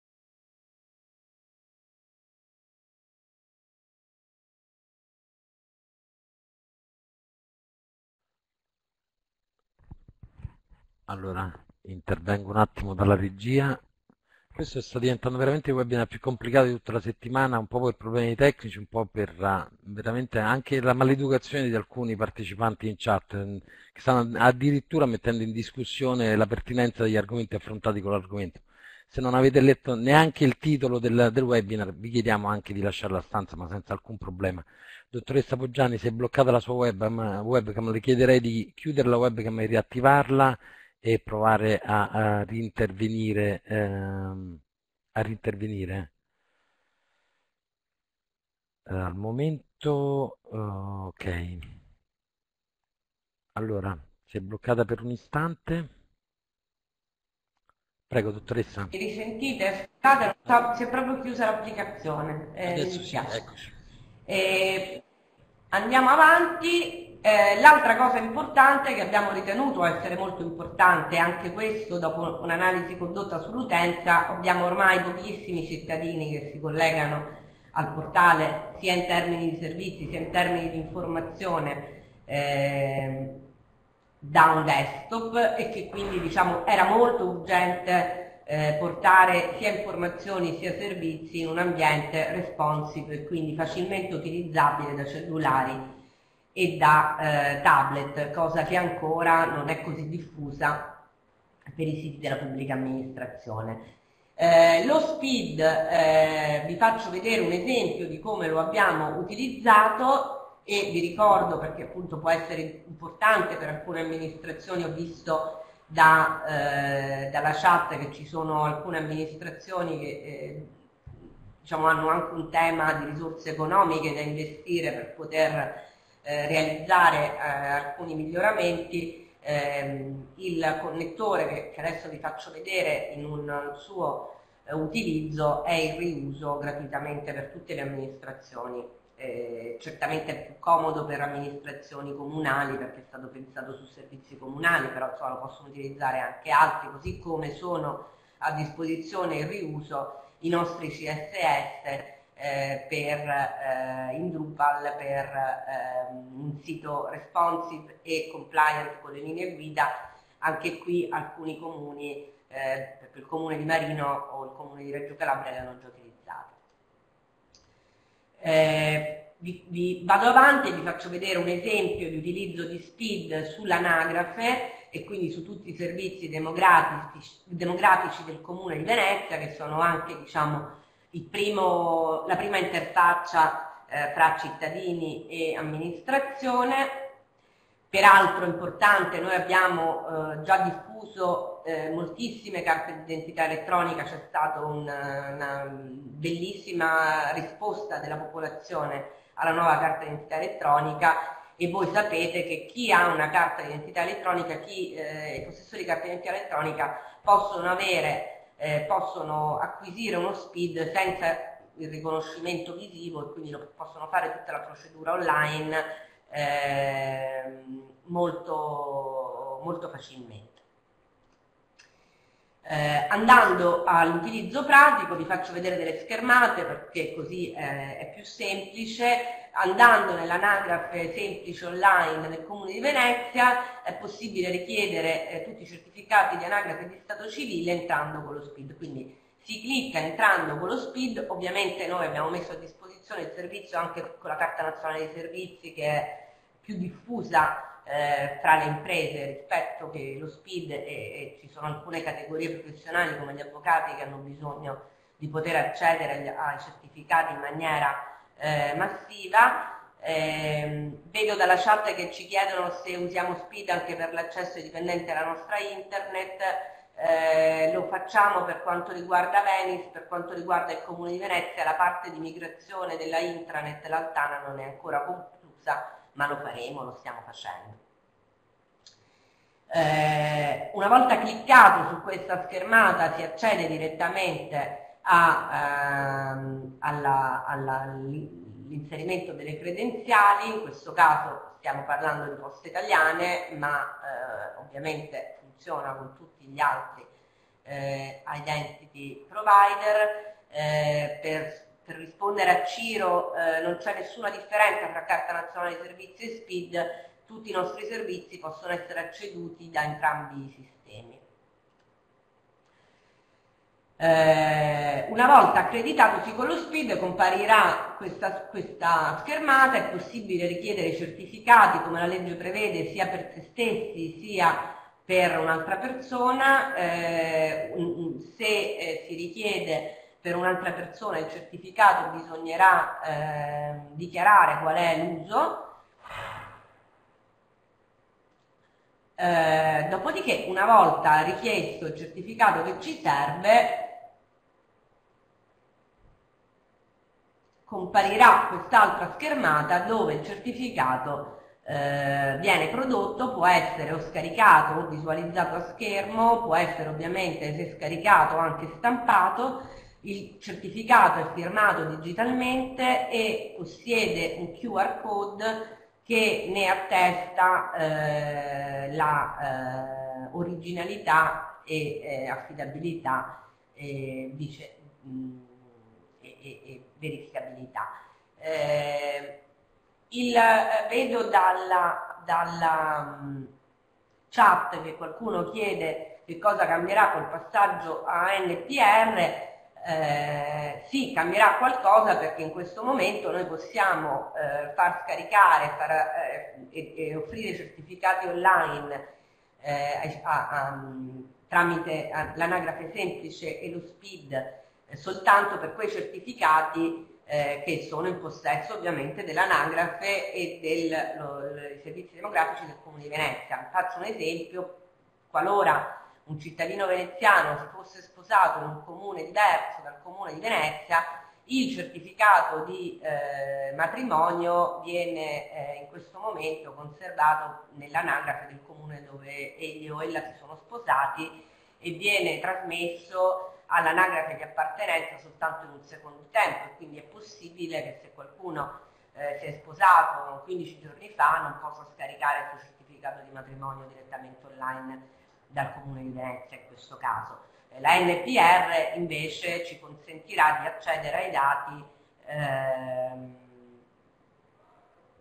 Allora, intervengo un attimo dalla regia Questo sta diventando veramente il webinar più complicato di tutta la settimana, un po' per problemi tecnici, un po' per uh, veramente anche la maleducazione di alcuni partecipanti in chat, mm, che stanno addirittura mettendo in discussione la pertinenza degli argomenti affrontati con l'argomento. Se non avete letto neanche il titolo del, del webinar, vi chiediamo anche di lasciare la stanza, ma senza alcun problema. Dottoressa Poggiani, se è bloccata la sua webcam, webcam le chiederei di chiudere la webcam e riattivarla e provare a, a rintervenire, ehm, a rintervenire. Uh, al momento, uh, ok. Allora, si è bloccata per un istante. Prego, dottoressa. Mi risentite? Scusate, si è proprio chiusa l'applicazione. Eh, Adesso sì, eccoci. Eh, andiamo avanti. Eh, l'altra cosa importante che abbiamo ritenuto essere molto importante, anche questo dopo un'analisi condotta sull'utenza, abbiamo ormai pochissimi cittadini che si collegano al portale sia in termini di servizi sia in termini di informazione eh, da un desktop e che quindi diciamo, era molto urgente eh, portare sia informazioni sia servizi in un ambiente responsive e quindi facilmente utilizzabile da cellulari e da eh, tablet, cosa che ancora non è così diffusa per i siti della pubblica amministrazione. Eh, lo SPID, eh, vi faccio vedere un esempio di come lo abbiamo utilizzato e vi ricordo perché appunto può essere importante per alcune amministrazioni, ho visto da, eh, dalla chat che ci sono alcune amministrazioni che eh, diciamo, hanno anche un tema di risorse economiche da investire per poter eh, realizzare eh, alcuni miglioramenti, ehm, il connettore che, adesso vi faccio vedere in un suo eh, utilizzo è il riuso gratuitamente per tutte le amministrazioni. Eh, certamente è più comodo per amministrazioni comunali perché è stato pensato su servizi comunali, però insomma, lo possono utilizzare anche altri, così come sono a disposizione il riuso i nostri CSS eh, per, eh, in Drupal per eh, un sito responsive e compliant con le linee guida, anche qui alcuni comuni, eh, il comune di Marino o il comune di Reggio Calabria le hanno già utilizzate. Eh, vi, vi, vado avanti e vi faccio vedere un esempio di utilizzo di SPID sull'anagrafe e quindi su tutti i servizi demografici, demografici del comune di Venezia che sono anche diciamo, primo, la prima interfaccia eh, fra cittadini e amministrazione. Peraltro importante, noi abbiamo eh, già diffuso eh, moltissime carte d'identità elettronica, c'è stata un, una bellissima risposta della popolazione alla nuova carta d'identità elettronica e voi sapete che chi ha una carta d'identità elettronica, chi eh, è possessore di carta d'identità elettronica possono avere eh, possono acquisire uno SPID senza il riconoscimento visivo e quindi lo, possono fare tutta la procedura online eh, molto, molto facilmente. Eh, andando all'utilizzo pratico vi faccio vedere delle schermate perché così eh, è più semplice. Andando nell'anagrafe semplice online del Comune di Venezia è possibile richiedere eh, tutti i certificati di anagrafe di Stato civile entrando con lo SPID. Quindi si clicca entrando con lo SPID, ovviamente noi abbiamo messo a disposizione il servizio anche con la Carta Nazionale dei Servizi che è più diffusa eh, tra le imprese rispetto che lo SPID e, e, ci sono alcune categorie professionali come gli avvocati che hanno bisogno di poter accedere ai certificati in maniera eh, massiva. Eh, vedo dalla chat che ci chiedono se usiamo SPID anche per l'accesso ai dipendenti alla nostra internet, eh, lo facciamo per quanto riguarda Venice, per quanto riguarda il Comune di Venezia, la parte di migrazione della intranet, l'Altana non è ancora conclusa, ma lo faremo, lo stiamo facendo. Eh, una volta cliccato su questa schermata si accede direttamente all'inserimento delle credenziali, in questo caso stiamo parlando di poste italiane, ma eh, ovviamente funziona con tutti gli altri eh, identity provider. Eh, per per rispondere a Ciro eh, non c'è nessuna differenza tra Carta Nazionale dei Servizi e SPID, tutti i nostri servizi possono essere acceduti da entrambi i sistemi. Eh, una volta accreditatosi con lo SPID comparirà questa, questa, schermata, è possibile richiedere certificati come la legge prevede sia per se stessi sia per un'altra persona, eh, se eh, si richiede per un'altra persona il certificato bisognerà eh, dichiarare qual è l'uso, eh, dopodiché una volta richiesto il certificato che ci serve comparirà quest'altra schermata dove il certificato eh, viene prodotto, può essere o scaricato o visualizzato a schermo, può essere ovviamente se scaricato anche stampato, il certificato è firmato digitalmente e possiede un QR code che ne attesta eh, la eh, originalità e eh, affidabilità dice, mh, mm, e, e, verificabilità. Eh, il, eh, vedo dalla, dalla um, chat che qualcuno chiede che cosa cambierà col passaggio a NPR, eh, sì, cambierà qualcosa perché in questo momento noi possiamo eh, far scaricare far, eh, e, e, offrire certificati online eh, a, a, tramite l'anagrafe semplice e lo SPID soltanto per quei certificati eh, che sono in possesso ovviamente dell'anagrafe e dei servizi demografici del Comune di Venezia. Faccio un esempio, qualora un cittadino veneziano fosse sposato in un comune diverso dal Comune di Venezia, il certificato di eh, matrimonio viene eh, in questo momento conservato nell'anagrafe del comune dove egli o ella si sono sposati e viene trasmesso all'anagrafe di appartenenza soltanto in un secondo tempo quindi è possibile che se qualcuno eh, si è sposato 15 giorni fa non possa scaricare il suo certificato di matrimonio direttamente online dal Comune di Venezia in questo caso. Eh, la NPR invece ci consentirà di accedere ai dati ehm,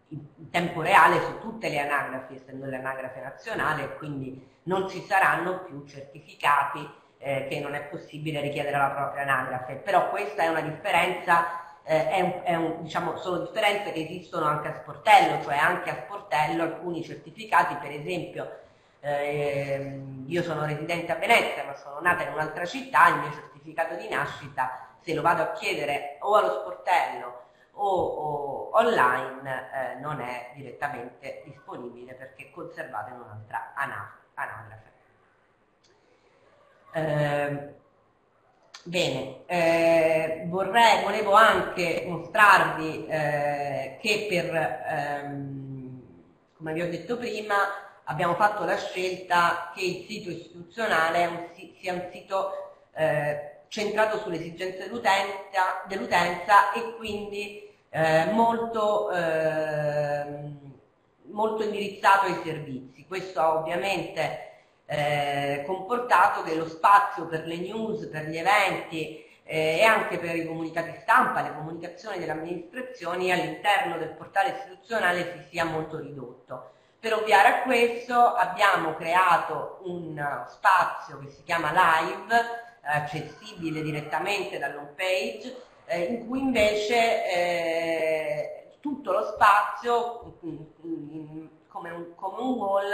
in tempo reale su tutte le anagrafi, essendo l'anagrafe nazionale, quindi non ci saranno più certificati eh, che non è possibile richiedere alla propria anagrafe, però questa è una differenza, eh, è un, è un, diciamo, sono differenze che esistono anche a sportello, cioè anche a sportello alcuni certificati, per esempio eh, io sono residente a Venezia ma sono nata in un'altra città, il mio certificato di nascita se lo vado a chiedere o allo sportello o, o online eh, non è direttamente disponibile perché è conservato in un'altra anagrafe. Eh, bene, eh, vorrei, volevo anche mostrarvi eh, che per, ehm, come vi ho detto prima, abbiamo fatto la scelta che il sito istituzionale un, sia un sito eh, centrato sulle esigenze dell'utenza, dell'utenza e quindi eh, molto, eh, molto indirizzato ai servizi. Questo ovviamente eh, comportato che lo spazio per le news, per gli eventi eh, e anche per i comunicati stampa, le comunicazioni delle amministrazioni all'interno del portale istituzionale si sia molto ridotto. Per ovviare a questo abbiamo creato un spazio che si chiama Live, accessibile direttamente dall'home page, eh, in cui invece eh, tutto lo spazio, come un, come un wall,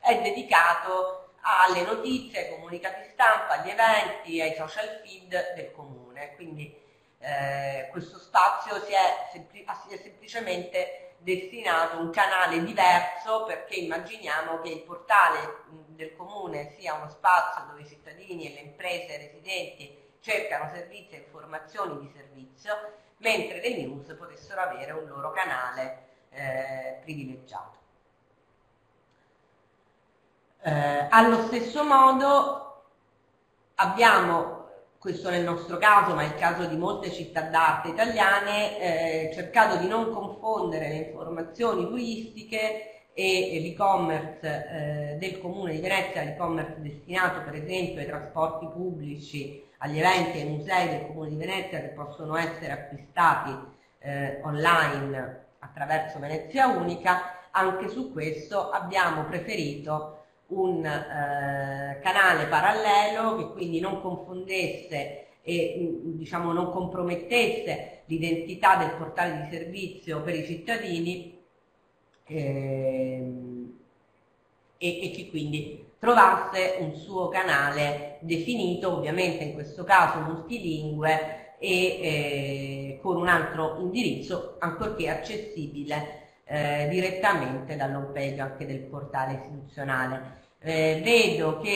è dedicato alle notizie, ai comunicati stampa, agli eventi, ai social feed del comune. Quindi eh, questo spazio si è, sempli si è semplicemente destinato un canale diverso perché immaginiamo che il portale del comune sia uno spazio dove i cittadini e le imprese e residenti cercano servizi e informazioni di servizio, mentre le news potessero avere un loro canale eh, privilegiato. Eh, allo stesso modo abbiamo questo nel nostro caso, ma è il caso di molte città d'arte italiane, eh, cercato di non confondere le informazioni turistiche e l'e-commerce eh, del Comune di Venezia, l'e-commerce destinato per esempio ai trasporti pubblici, agli eventi e ai musei del Comune di Venezia che possono essere acquistati eh, online attraverso Venezia Unica, anche su questo abbiamo preferito un eh, canale parallelo che quindi non confondesse e diciamo, non compromettesse l'identità del portale di servizio per i cittadini ehm, e, e che quindi trovasse un suo canale definito, ovviamente in questo caso multilingue e eh, con un altro indirizzo, ancorché accessibile eh, direttamente dall'home page anche del portale istituzionale. Eh, vedo che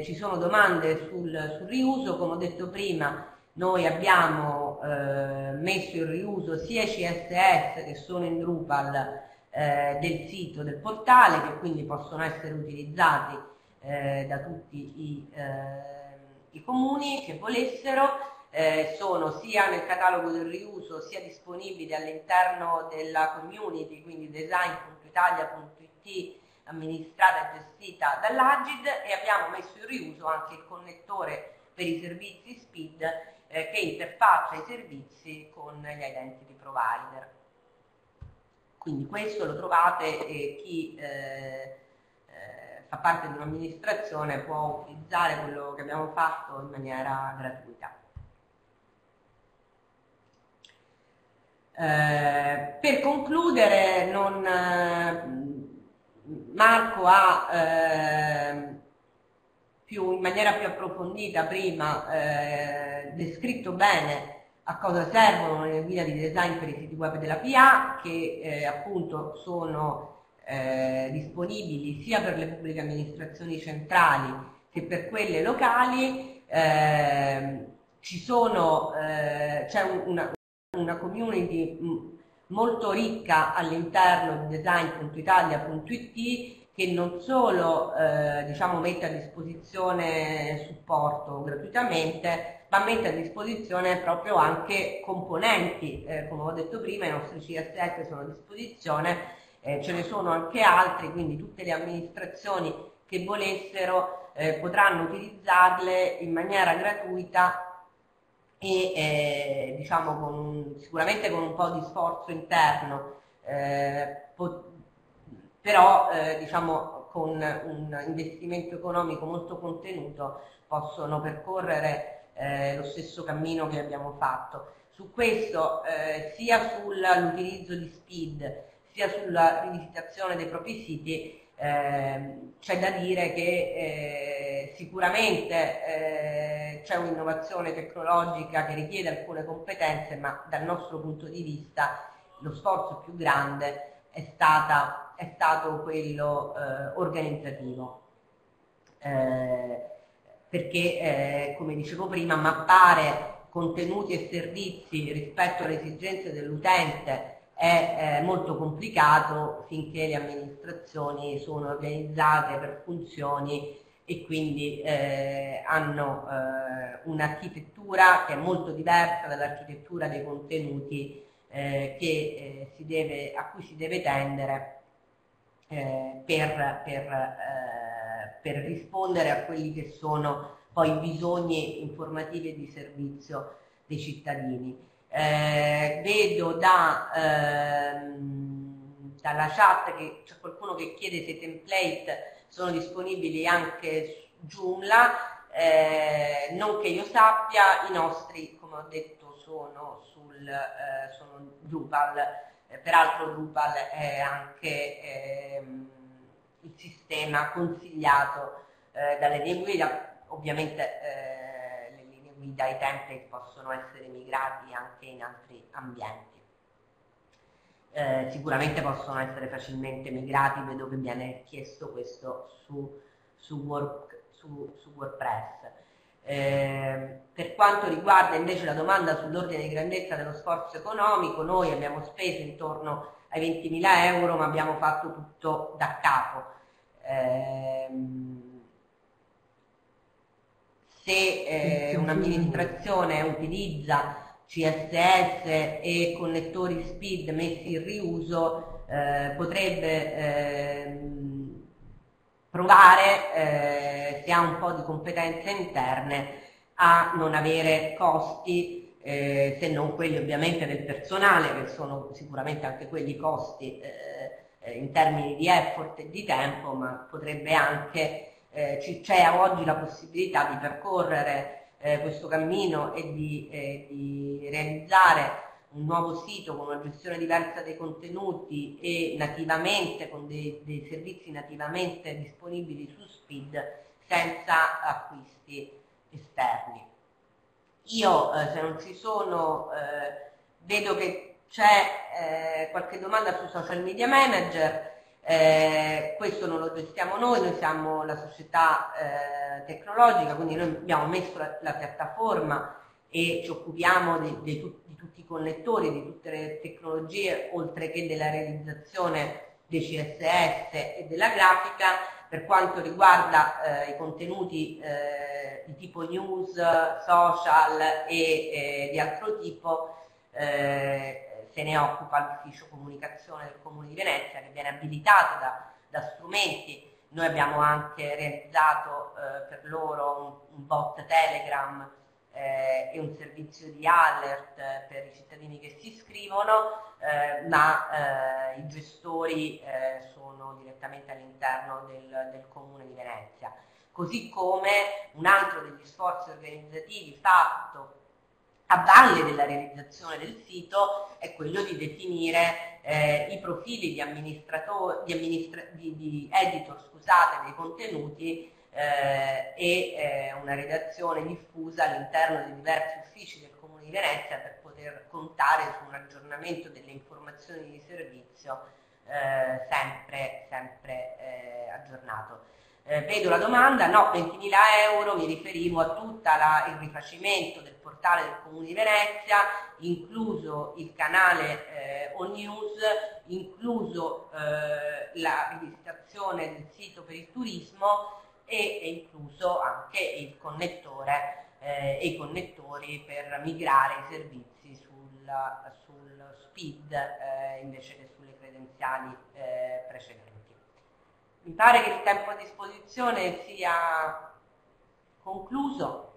eh, ci sono domande sul, sul, riuso, come ho detto prima, noi abbiamo eh, messo in riuso sia i CSS che sono in Drupal eh, del sito del portale, che quindi possono essere utilizzati eh, da tutti i, i, comuni che volessero. Sono sia nel catalogo del riuso sia disponibili all'interno della community, quindi design.italia.it amministrata e gestita dall'Agid e abbiamo messo in riuso anche il connettore per i servizi SPID eh, che interfaccia i servizi con gli identity provider. Quindi questo lo trovate e chi eh, eh, fa parte di un'amministrazione può utilizzare quello che abbiamo fatto in maniera gratuita. Eh, per concludere, non, Marco ha eh, più, in maniera più approfondita prima eh, descritto bene a cosa servono le guide di design per i siti web della PA che eh, appunto sono eh, disponibili sia per le pubbliche amministrazioni centrali che per quelle locali. Ci sono eh, c'è un, una, una community molto ricca all'interno di design.italia.it che non solo eh, diciamo, mette a disposizione supporto gratuitamente, ma mette a disposizione proprio anche componenti, eh, come ho detto prima i nostri CSS sono a disposizione, eh, ce ne sono anche altri, quindi tutte le amministrazioni che volessero eh, potranno utilizzarle in maniera gratuita e eh, diciamo con, sicuramente con un po' di sforzo interno, eh, però eh, diciamo con un investimento economico molto contenuto possono percorrere eh, lo stesso cammino che abbiamo fatto. Su questo eh, sia sull'utilizzo di SPID sia sulla rivisitazione dei propri siti c'è da dire che eh, sicuramente eh, c'è un'innovazione tecnologica che richiede alcune competenze, ma dal nostro punto di vista lo sforzo più grande è, stata, è stato quello eh, organizzativo. Eh, perché, eh, come dicevo prima, mappare contenuti e servizi rispetto alle esigenze dell'utente è eh, molto complicato finché le amministrazioni sono organizzate per funzioni e quindi eh, hanno eh, un'architettura che è molto diversa dall'architettura dei contenuti eh, che, eh, deve, a cui si deve tendere eh, per, per, per rispondere a quelli che sono poi i bisogni informativi e di servizio dei cittadini. Eh, vedo da, ehm, dalla chat che c'è qualcuno che chiede se i template sono disponibili anche su Joomla, eh, non che io sappia, i nostri, come ho detto, sono, sul, eh, sono Drupal, eh, peraltro Drupal è anche ehm, il sistema consigliato eh, dalle lingue guida, ovviamente eh, guida i template possono essere migrati anche in altri ambienti. Eh, sicuramente possono essere facilmente migrati, vedo che viene chiesto questo su, su, work, su, su WordPress. Eh, per quanto riguarda invece la domanda sull'ordine di grandezza dello sforzo economico, noi abbiamo speso intorno ai 20.000 euro, ma abbiamo fatto tutto da capo. Eh, se eh, un'amministrazione utilizza CSS e connettori SPID messi in riuso eh, potrebbe eh, provare, eh, se ha un po' di competenze interne, a non avere costi eh, se non quelli ovviamente del personale, che sono sicuramente anche quelli costi eh, in termini di effort e di tempo, ma potrebbe anche eh, c'è oggi la possibilità di percorrere eh, questo cammino e di, eh, di realizzare un nuovo sito con una gestione diversa dei contenuti e nativamente con dei, dei servizi nativamente disponibili su Speed senza acquisti esterni. Io eh, se non ci sono eh, vedo che c'è eh, qualche domanda su social media manager, eh, questo non lo gestiamo noi, noi siamo la società eh, tecnologica, quindi noi abbiamo messo la, la piattaforma e ci occupiamo di, di, di, tutti i connettori, di tutte le tecnologie, oltre che della realizzazione dei CSS e della grafica. Per quanto riguarda eh, i contenuti eh, di tipo news, social e eh, di altro tipo, eh, se ne occupa l'ufficio comunicazione del Comune di Venezia che viene abilitato da, da strumenti. Noi abbiamo anche realizzato eh, per loro un, un bot Telegram eh, e un servizio di alert eh, per i cittadini che si iscrivono, eh, ma eh, i gestori eh, sono direttamente all'interno del, del Comune di Venezia. Così come un altro degli sforzi organizzativi fatto a valle della realizzazione del sito è quello di definire eh, i profili di, amministrator, di, amministra di, di editor scusate, dei contenuti eh, e eh, una redazione diffusa all'interno di diversi uffici del Comune di Venezia per poter contare su un aggiornamento delle informazioni di servizio eh, sempre, sempre eh, aggiornato. Eh, vedo la domanda, no, 20.000 euro, mi riferivo a tutto il rifacimento del portale del Comune di Venezia, incluso il canale eh, O News, incluso eh, la rivisitazione del sito per il turismo e è incluso anche il connettore eh, e i connettori per migrare i servizi sul, sul speed eh, invece che sulle credenziali eh, precedenti. Mi pare che il tempo a disposizione sia concluso.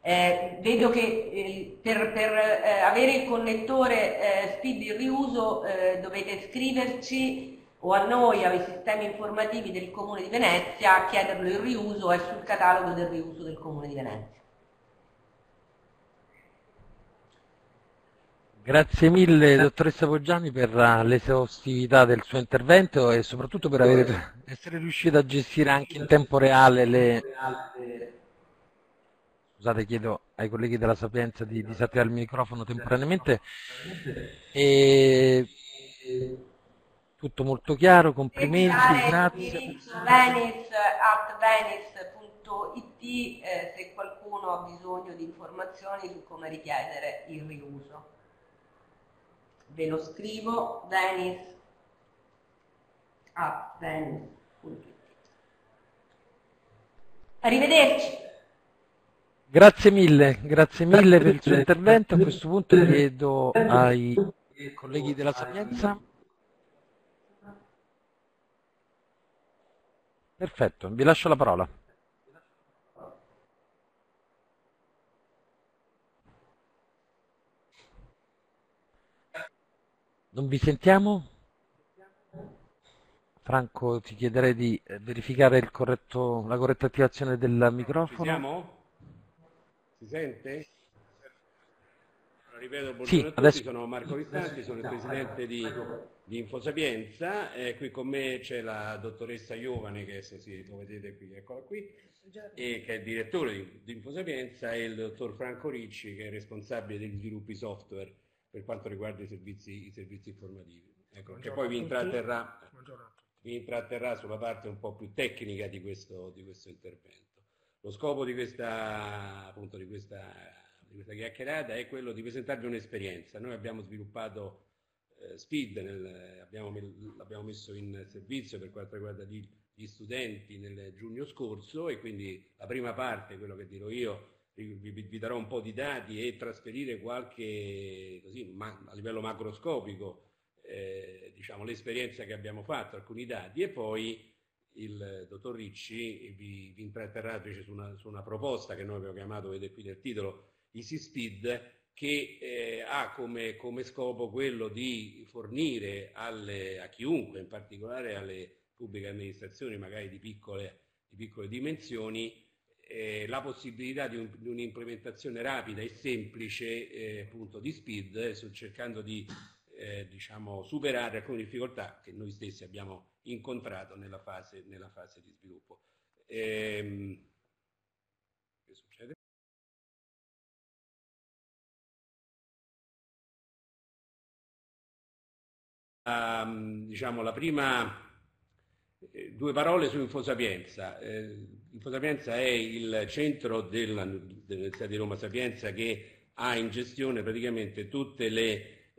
Eh, vedo che eh, per, per eh, avere il connettore eh, speed in riuso eh, dovete scriverci o a noi, ai sistemi informativi del Comune di Venezia, chiederlo il riuso è sul catalogo del riuso del Comune di Venezia. Grazie mille dottoressa Poggiani per l'esaustività del suo intervento e soprattutto per aver, essere riuscita a gestire anche in tempo reale le... Scusate, chiedo ai colleghi della Sapienza di disattivare il microfono temporaneamente. E tutto molto chiaro, complimenti, grazie. venice.it eh, se qualcuno ha bisogno di informazioni su come richiedere il riuso. Ve lo scrivo, venice at venice.it. Arrivederci. Grazie mille, grazie mille per il suo intervento. A questo punto chiedo ai colleghi della Sapienza Perfetto, vi lascio la parola. Non vi sentiamo? Franco, ti chiederei di eh, verificare corretto, la corretta attivazione del microfono. Siamo? Si sente? ripeto, buongiorno sì, a tutti, adesso... sono Marco Vistanti, sono il presidente di, di Infosapienza, eh, qui con me c'è la dottoressa Giovane, che se si, lo vedete qui, eccola qui, e che è il direttore di, di Infosapienza, e il dottor Franco Ricci, che è responsabile degli sviluppi software per quanto riguarda i servizi, i servizi informativi. Ecco, che poi vi intratterrà, vi intratterrà, sulla parte un po' più tecnica di questo, di questo intervento. Lo scopo di questa, appunto, di questa di questa chiacchierata è quello di presentarvi un'esperienza. Noi abbiamo sviluppato eh, nel, abbiamo, l'abbiamo messo in servizio per quanto riguarda gli, gli, studenti nel giugno scorso e quindi la prima parte, quello che dirò io, vi, vi, darò un po' di dati e trasferire qualche, così, ma, a livello macroscopico, eh, diciamo, l'esperienza che abbiamo fatto, alcuni dati e poi il dottor Ricci vi, vi intratterrà su una, su una proposta che noi abbiamo chiamato, vedete qui nel titolo, Easy Speed che eh, ha come, come, scopo quello di fornire alle, a chiunque, in particolare alle pubbliche amministrazioni magari di piccole, di piccole dimensioni, eh, la possibilità di, un, di, un'implementazione rapida e semplice eh, appunto di SPID, eh, cercando di eh, diciamo, superare alcune difficoltà che noi stessi abbiamo incontrato nella fase, nella fase di sviluppo. Ehm, che succede? Um, diciamo, la prima eh, due parole su Infosapienza. Eh, Infosapienza è il centro dell'Università di Roma Sapienza che ha in gestione praticamente tutti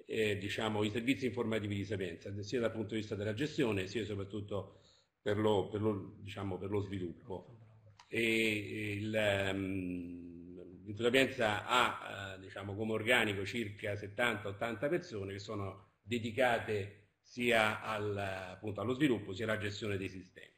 eh, diciamo, i servizi informativi di Sapienza, sia dal punto di vista della gestione sia soprattutto per lo, per lo, diciamo, per lo sviluppo. E il, um, Infosapienza ha uh, diciamo, come organico circa 70-80 persone che sono dedicate sia al, appunto, allo sviluppo sia alla gestione dei sistemi.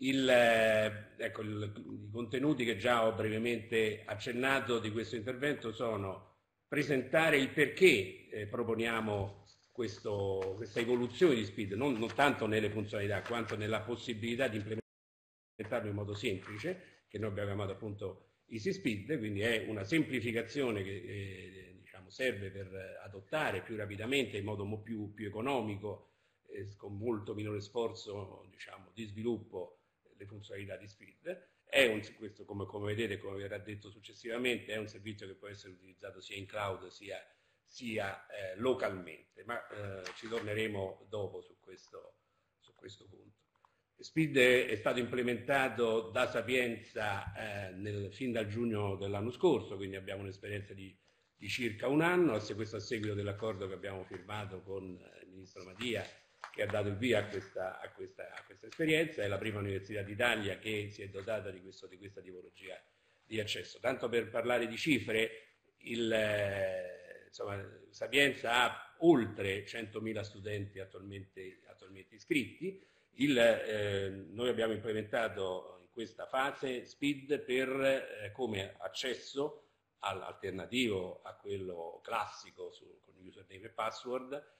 Il, eh, ecco, il, I contenuti che già ho brevemente accennato di questo intervento sono presentare il perché eh, proponiamo questo, questa evoluzione di SPID, non, non, tanto nelle funzionalità quanto nella possibilità di implementarlo in modo semplice, che noi abbiamo chiamato appunto Easy Speed, quindi è una semplificazione che eh, diciamo, serve per adottare più rapidamente, in modo più, più economico, eh, con molto minore sforzo diciamo, di sviluppo, le funzionalità di Speed. È un, questo, come, come, vedete, come verrà detto successivamente, è un servizio che può essere utilizzato sia in cloud sia, sia eh, localmente, ma eh, ci torneremo dopo su questo, su questo punto. Speed è stato implementato da Sapienza eh, nel, fin dal giugno dell'anno scorso, quindi abbiamo un'esperienza di di circa un anno, questo a seguito dell'accordo che abbiamo firmato con eh, il Ministro Mattia che ha dato il via a questa, a questa, a questa esperienza, è la prima università d'Italia che si è dotata di, questo, di, questa tipologia di accesso. Tanto per parlare di cifre, il, eh, insomma, Sapienza ha oltre 100.000 studenti attualmente, attualmente iscritti, il, eh, noi abbiamo implementato in questa fase SPID per, eh, come accesso alternativo a quello classico su, con username e password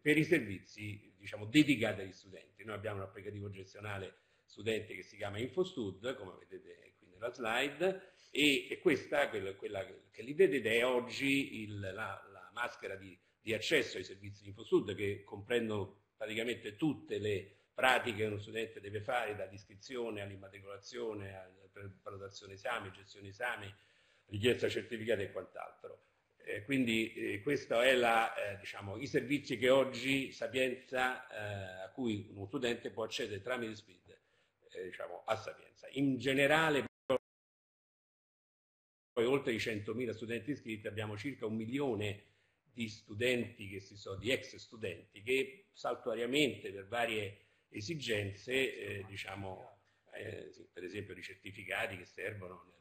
per i servizi diciamo, dedicati agli studenti. Noi abbiamo un applicativo gestionale studenti che si chiama InfoStud, come vedete qui nella slide, e, e questa, quella, quella, che li vedete, è oggi il, la, la, maschera di, di, accesso ai servizi di InfoStud che comprendono praticamente tutte le pratiche che uno studente deve fare, dall'iscrizione all'immatricolazione, alla prenotazione esami, gestione esami, richiesta certificata e quant'altro. Eh, quindi eh, questi sono eh, diciamo, i servizi che oggi Sapienza, eh, a cui uno studente può accedere tramite SPID eh, diciamo, a Sapienza. In generale, poi oltre i 100.000 studenti iscritti, abbiamo circa un milione di studenti, che si sono, di ex studenti, che saltuariamente per varie esigenze, eh, diciamo, sì, per esempio di certificati che servono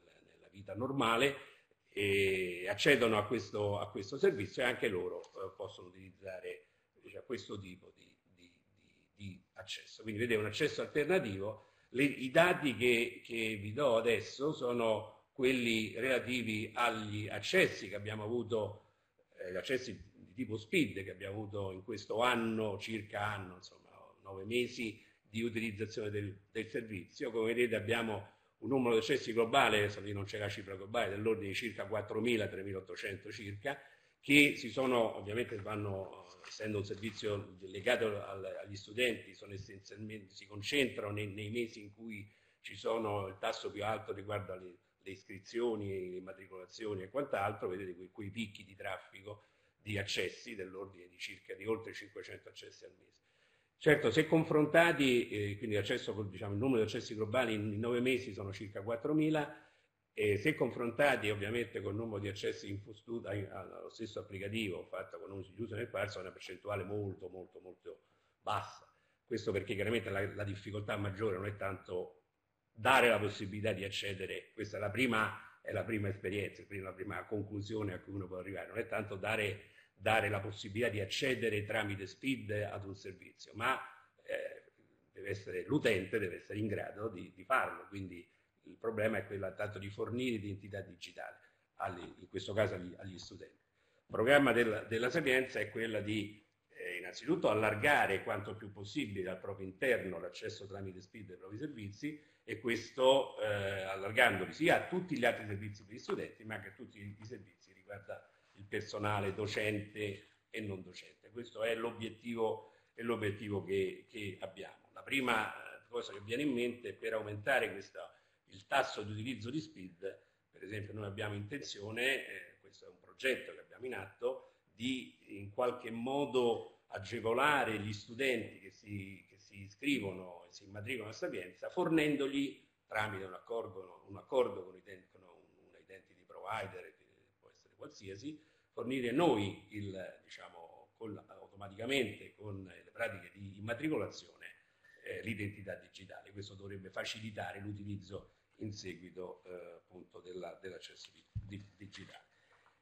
vita normale e accedono a questo, a questo servizio e anche loro eh, possono utilizzare diciamo, questo tipo di, di, di, accesso. Quindi vedete un accesso alternativo. Le, I dati che, che vi do adesso sono quelli relativi agli accessi che abbiamo avuto, eh, gli accessi di tipo SPID che abbiamo avuto in questo anno, circa anno, insomma nove mesi di utilizzazione del, del servizio. Come vedete abbiamo un numero di accessi globale, adesso lì non c'è la cifra globale, dell'ordine di circa 4.000, 3.800 circa, che si sono, ovviamente vanno, essendo un servizio legato agli studenti, si concentrano nei, nei, mesi in cui ci sono il tasso più alto riguardo alle le iscrizioni, le immatricolazioni e quant'altro, vedete quei, quei picchi di traffico di accessi dell'ordine di circa di oltre 500 accessi al mese. Certo, se confrontati, eh, quindi diciamo, il numero di accessi globali in, nove mesi sono circa 4.000, e se confrontati ovviamente con il numero di accessi in Fustud allo stesso applicativo fatto con uso nel parso è una percentuale molto molto molto bassa. Questo perché chiaramente la, la, difficoltà maggiore non è tanto dare la possibilità di accedere, questa è la prima, è la prima esperienza, la prima conclusione a cui uno può arrivare, non è tanto dare dare la possibilità di accedere tramite SPID ad un servizio, ma eh, l'utente deve essere in grado di, di, farlo, quindi il problema è quello tanto di fornire identità digitale, agli, in questo caso agli, agli, studenti. Il programma della, della Sapienza è quello di eh, innanzitutto allargare quanto più possibile al proprio interno l'accesso tramite SPID ai propri servizi e questo eh, allargandoli sia a tutti gli altri servizi per gli studenti ma anche a tutti i servizi riguarda il personale docente e non docente. Questo è l'obiettivo, che, che, abbiamo. La prima eh, cosa che viene in mente è per aumentare questa, il tasso di utilizzo di SPID, per esempio noi abbiamo intenzione, eh, questo è un progetto che abbiamo in atto, di in qualche modo agevolare gli studenti che si, che si iscrivono e si immatricolano a Sapienza fornendogli tramite un accordo, un accordo con, con, un identity provider, qualsiasi, fornire noi il, diciamo, con, automaticamente con le pratiche di immatricolazione eh, l'identità digitale. Questo dovrebbe facilitare l'utilizzo in seguito eh, appunto dell'accesso di, di, digitale.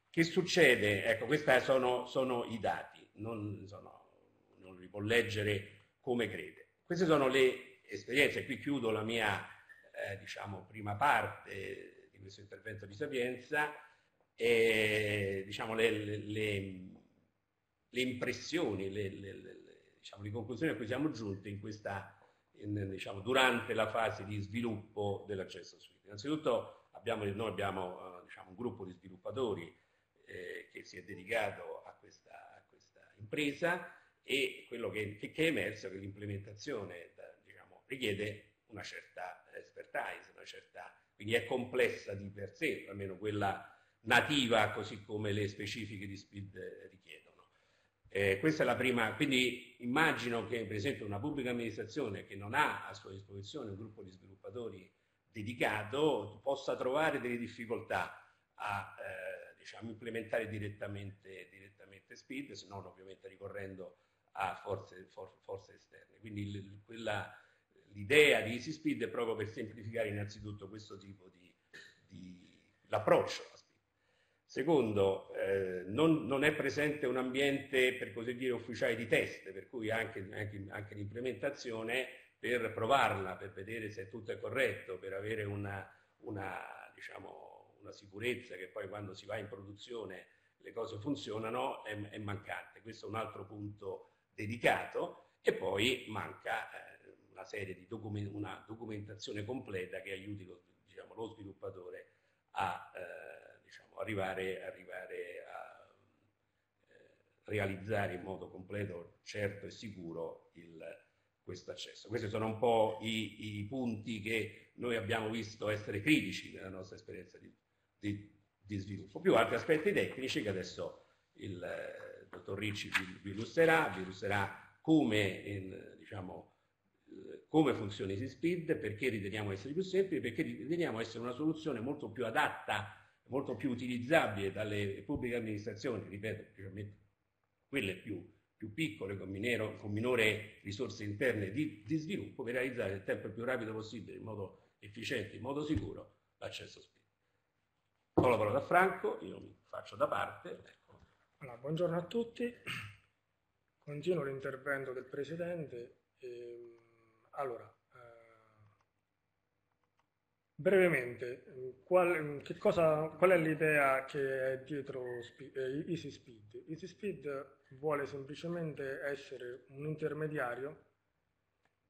Che succede? Ecco, questi sono, sono, i dati, non, sono, non, li può leggere come crede. Queste sono le esperienze, qui chiudo la mia eh, diciamo, prima parte di questo intervento di sapienza, e, diciamo, le, le, le, impressioni, le, diciamo, le, conclusioni a cui siamo giunti in questa, in, diciamo, durante la fase di sviluppo dell'accesso suite. Innanzitutto abbiamo, noi abbiamo uh, diciamo, un gruppo di sviluppatori eh, che si è dedicato a questa, a questa impresa e quello che, che, è emerso è che l'implementazione diciamo, richiede una certa expertise, una certa, quindi è complessa di per sé, almeno quella nativa così come le specifiche di SPID richiedono. Eh, questa è la prima, quindi immagino che per esempio una pubblica amministrazione che non ha a sua disposizione un gruppo di sviluppatori dedicato possa trovare delle difficoltà a eh, diciamo, implementare direttamente, direttamente SPID, se non ovviamente ricorrendo a forze, for, forze esterne. Quindi l'idea di Easy Speed è proprio per semplificare innanzitutto questo tipo di, di l'approccio Secondo, eh, non, non, è presente un ambiente, per così dire, ufficiale di test, per cui anche, anche, anche l'implementazione per provarla, per vedere se tutto è corretto, per avere una, una, diciamo, una sicurezza che poi quando si va in produzione le cose funzionano, è, è mancante. Questo è un altro punto dedicato e poi manca eh, una serie di document una documentazione completa che aiuti lo, diciamo, lo sviluppatore a eh, arrivare, arrivare, a eh, realizzare in modo completo, certo e sicuro questo accesso. Questi sono un po' i, i, punti che noi abbiamo visto essere critici nella nostra esperienza di, di, di sviluppo, più altri aspetti tecnici che adesso il eh, dottor Ricci vi, vi, illustrerà, vi illustrerà come, in, diciamo, eh, come funziona EasySpeed, perché riteniamo essere più semplice, perché riteniamo essere una soluzione molto più adatta molto più utilizzabile dalle pubbliche amministrazioni, ripeto, quelle più, più piccole con, minero, con, minore risorse interne di, di, sviluppo per realizzare nel tempo più rapido possibile, in modo efficiente, in modo sicuro, l'accesso SPID. Do la parola a Franco, io mi faccio da parte. Ecco. Allora, buongiorno a tutti, continuo l'intervento del Presidente. E, allora, Brevemente, qual, cosa, qual è l'idea che è dietro eh, Easy Speed? Easy Speed vuole semplicemente essere un intermediario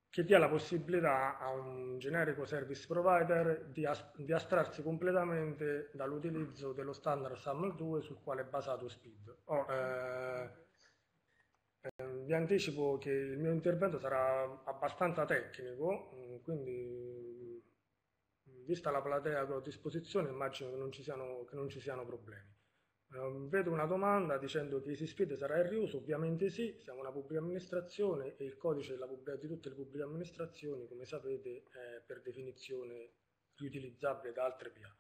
che dia la possibilità a un generico service provider di, as di astrarsi completamente dall'utilizzo dello standard SAML 2 sul quale è basato Speed. Oh, eh, eh, vi anticipo che il mio intervento sarà abbastanza tecnico, quindi vista la platea che ho a disposizione, immagino che non ci siano, non ci siano problemi. Uh, vedo una domanda dicendo che EasySpeed sarà in riuso, ovviamente sì, siamo una pubblica amministrazione e il codice di tutte le pubbliche amministrazioni, come sapete, è per definizione riutilizzabile da altre PA.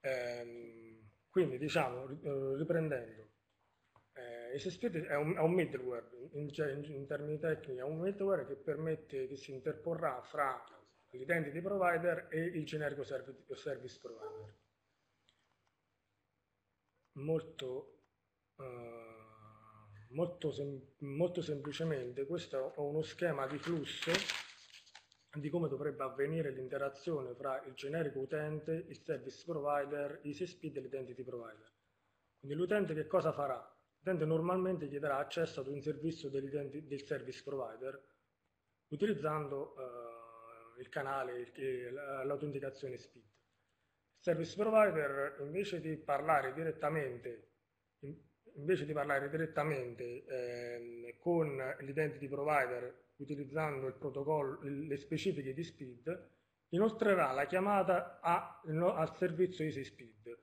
Ehm, quindi, diciamo, eh, riprendendo, eh, EasySpeed è un, è un middleware, in, in, in termini tecnici è un middleware che permette, che si interporrà fra l'identity provider e il generico service provider. Molto, uh, molto, sem molto semplicemente questo è uno schema di flusso di come dovrebbe avvenire l'interazione fra il generico utente, il service provider, EasySpeed e l'identity provider. Quindi l'utente che cosa farà? L'utente normalmente chiederà accesso ad un servizio del service provider utilizzando uh, il canale, l'autenticazione SPID. Il service provider invece di parlare direttamente, di parlare direttamente eh, con l'identity provider utilizzando le specifiche di SPID, inoltrerà la chiamata a, al servizio EasySpeed,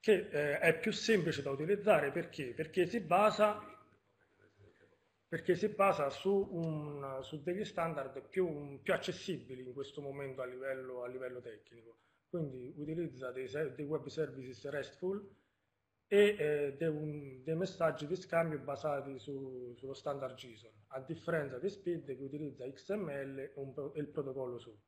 che eh, è più semplice da utilizzare perché? Perché si basa, perché si basa su, un, su, degli standard più, più, accessibili in questo momento a livello, a livello tecnico. Quindi utilizza dei, dei web services RESTful e eh, dei, un, dei, messaggi di scambio basati su, sullo standard JSON, a differenza di Speed che utilizza XML e, un, e il protocollo SOAP.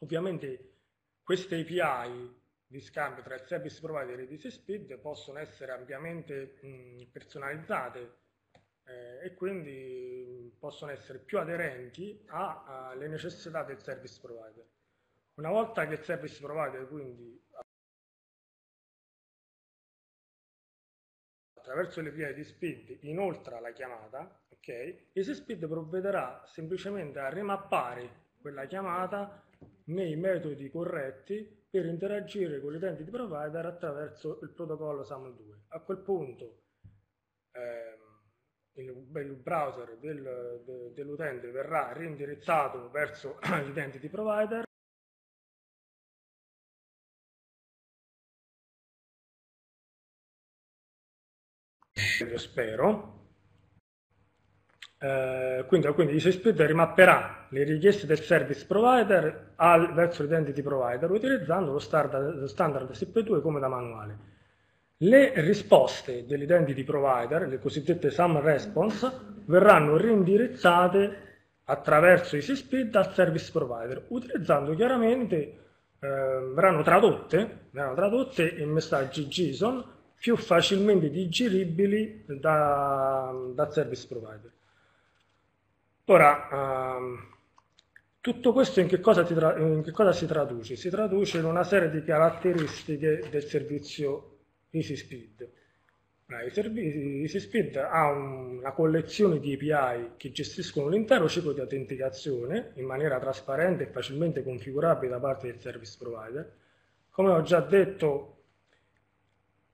Ovviamente queste API di scambio tra il service provider e il Speed possono essere ampiamente mh, personalizzate eh, e quindi possono essere più aderenti alle necessità del service provider. Una volta che il service provider quindi attraverso le vie di speed inoltre la chiamata, ok? EasySpeed provvederà semplicemente a rimappare quella chiamata nei metodi corretti per interagire con l'utente di provider attraverso il protocollo SAML2. A quel punto ehm, il, il, browser del, de, dell'utente verrà reindirizzato verso di provider io spero. Eh, quindi, quindi EasySpeed rimapperà le richieste del service provider al, verso l'identity provider utilizzando lo standard, lo standard SP2 come da manuale. Le risposte dell'identity provider, le cosiddette SAM response, verranno reindirizzate attraverso EasySpeed al service provider, utilizzando chiaramente, eh, verranno, tradotte, verranno tradotte in messaggi JSON più facilmente digeribili da, dal service provider. Ora, ehm, tutto questo in che, in che, cosa si traduce? Si traduce in una serie di caratteristiche del servizio EasySpeed. EasySpeed ha una collezione di API che gestiscono l'intero ciclo di autenticazione in maniera trasparente e facilmente configurabile da parte del service provider. Come ho già detto,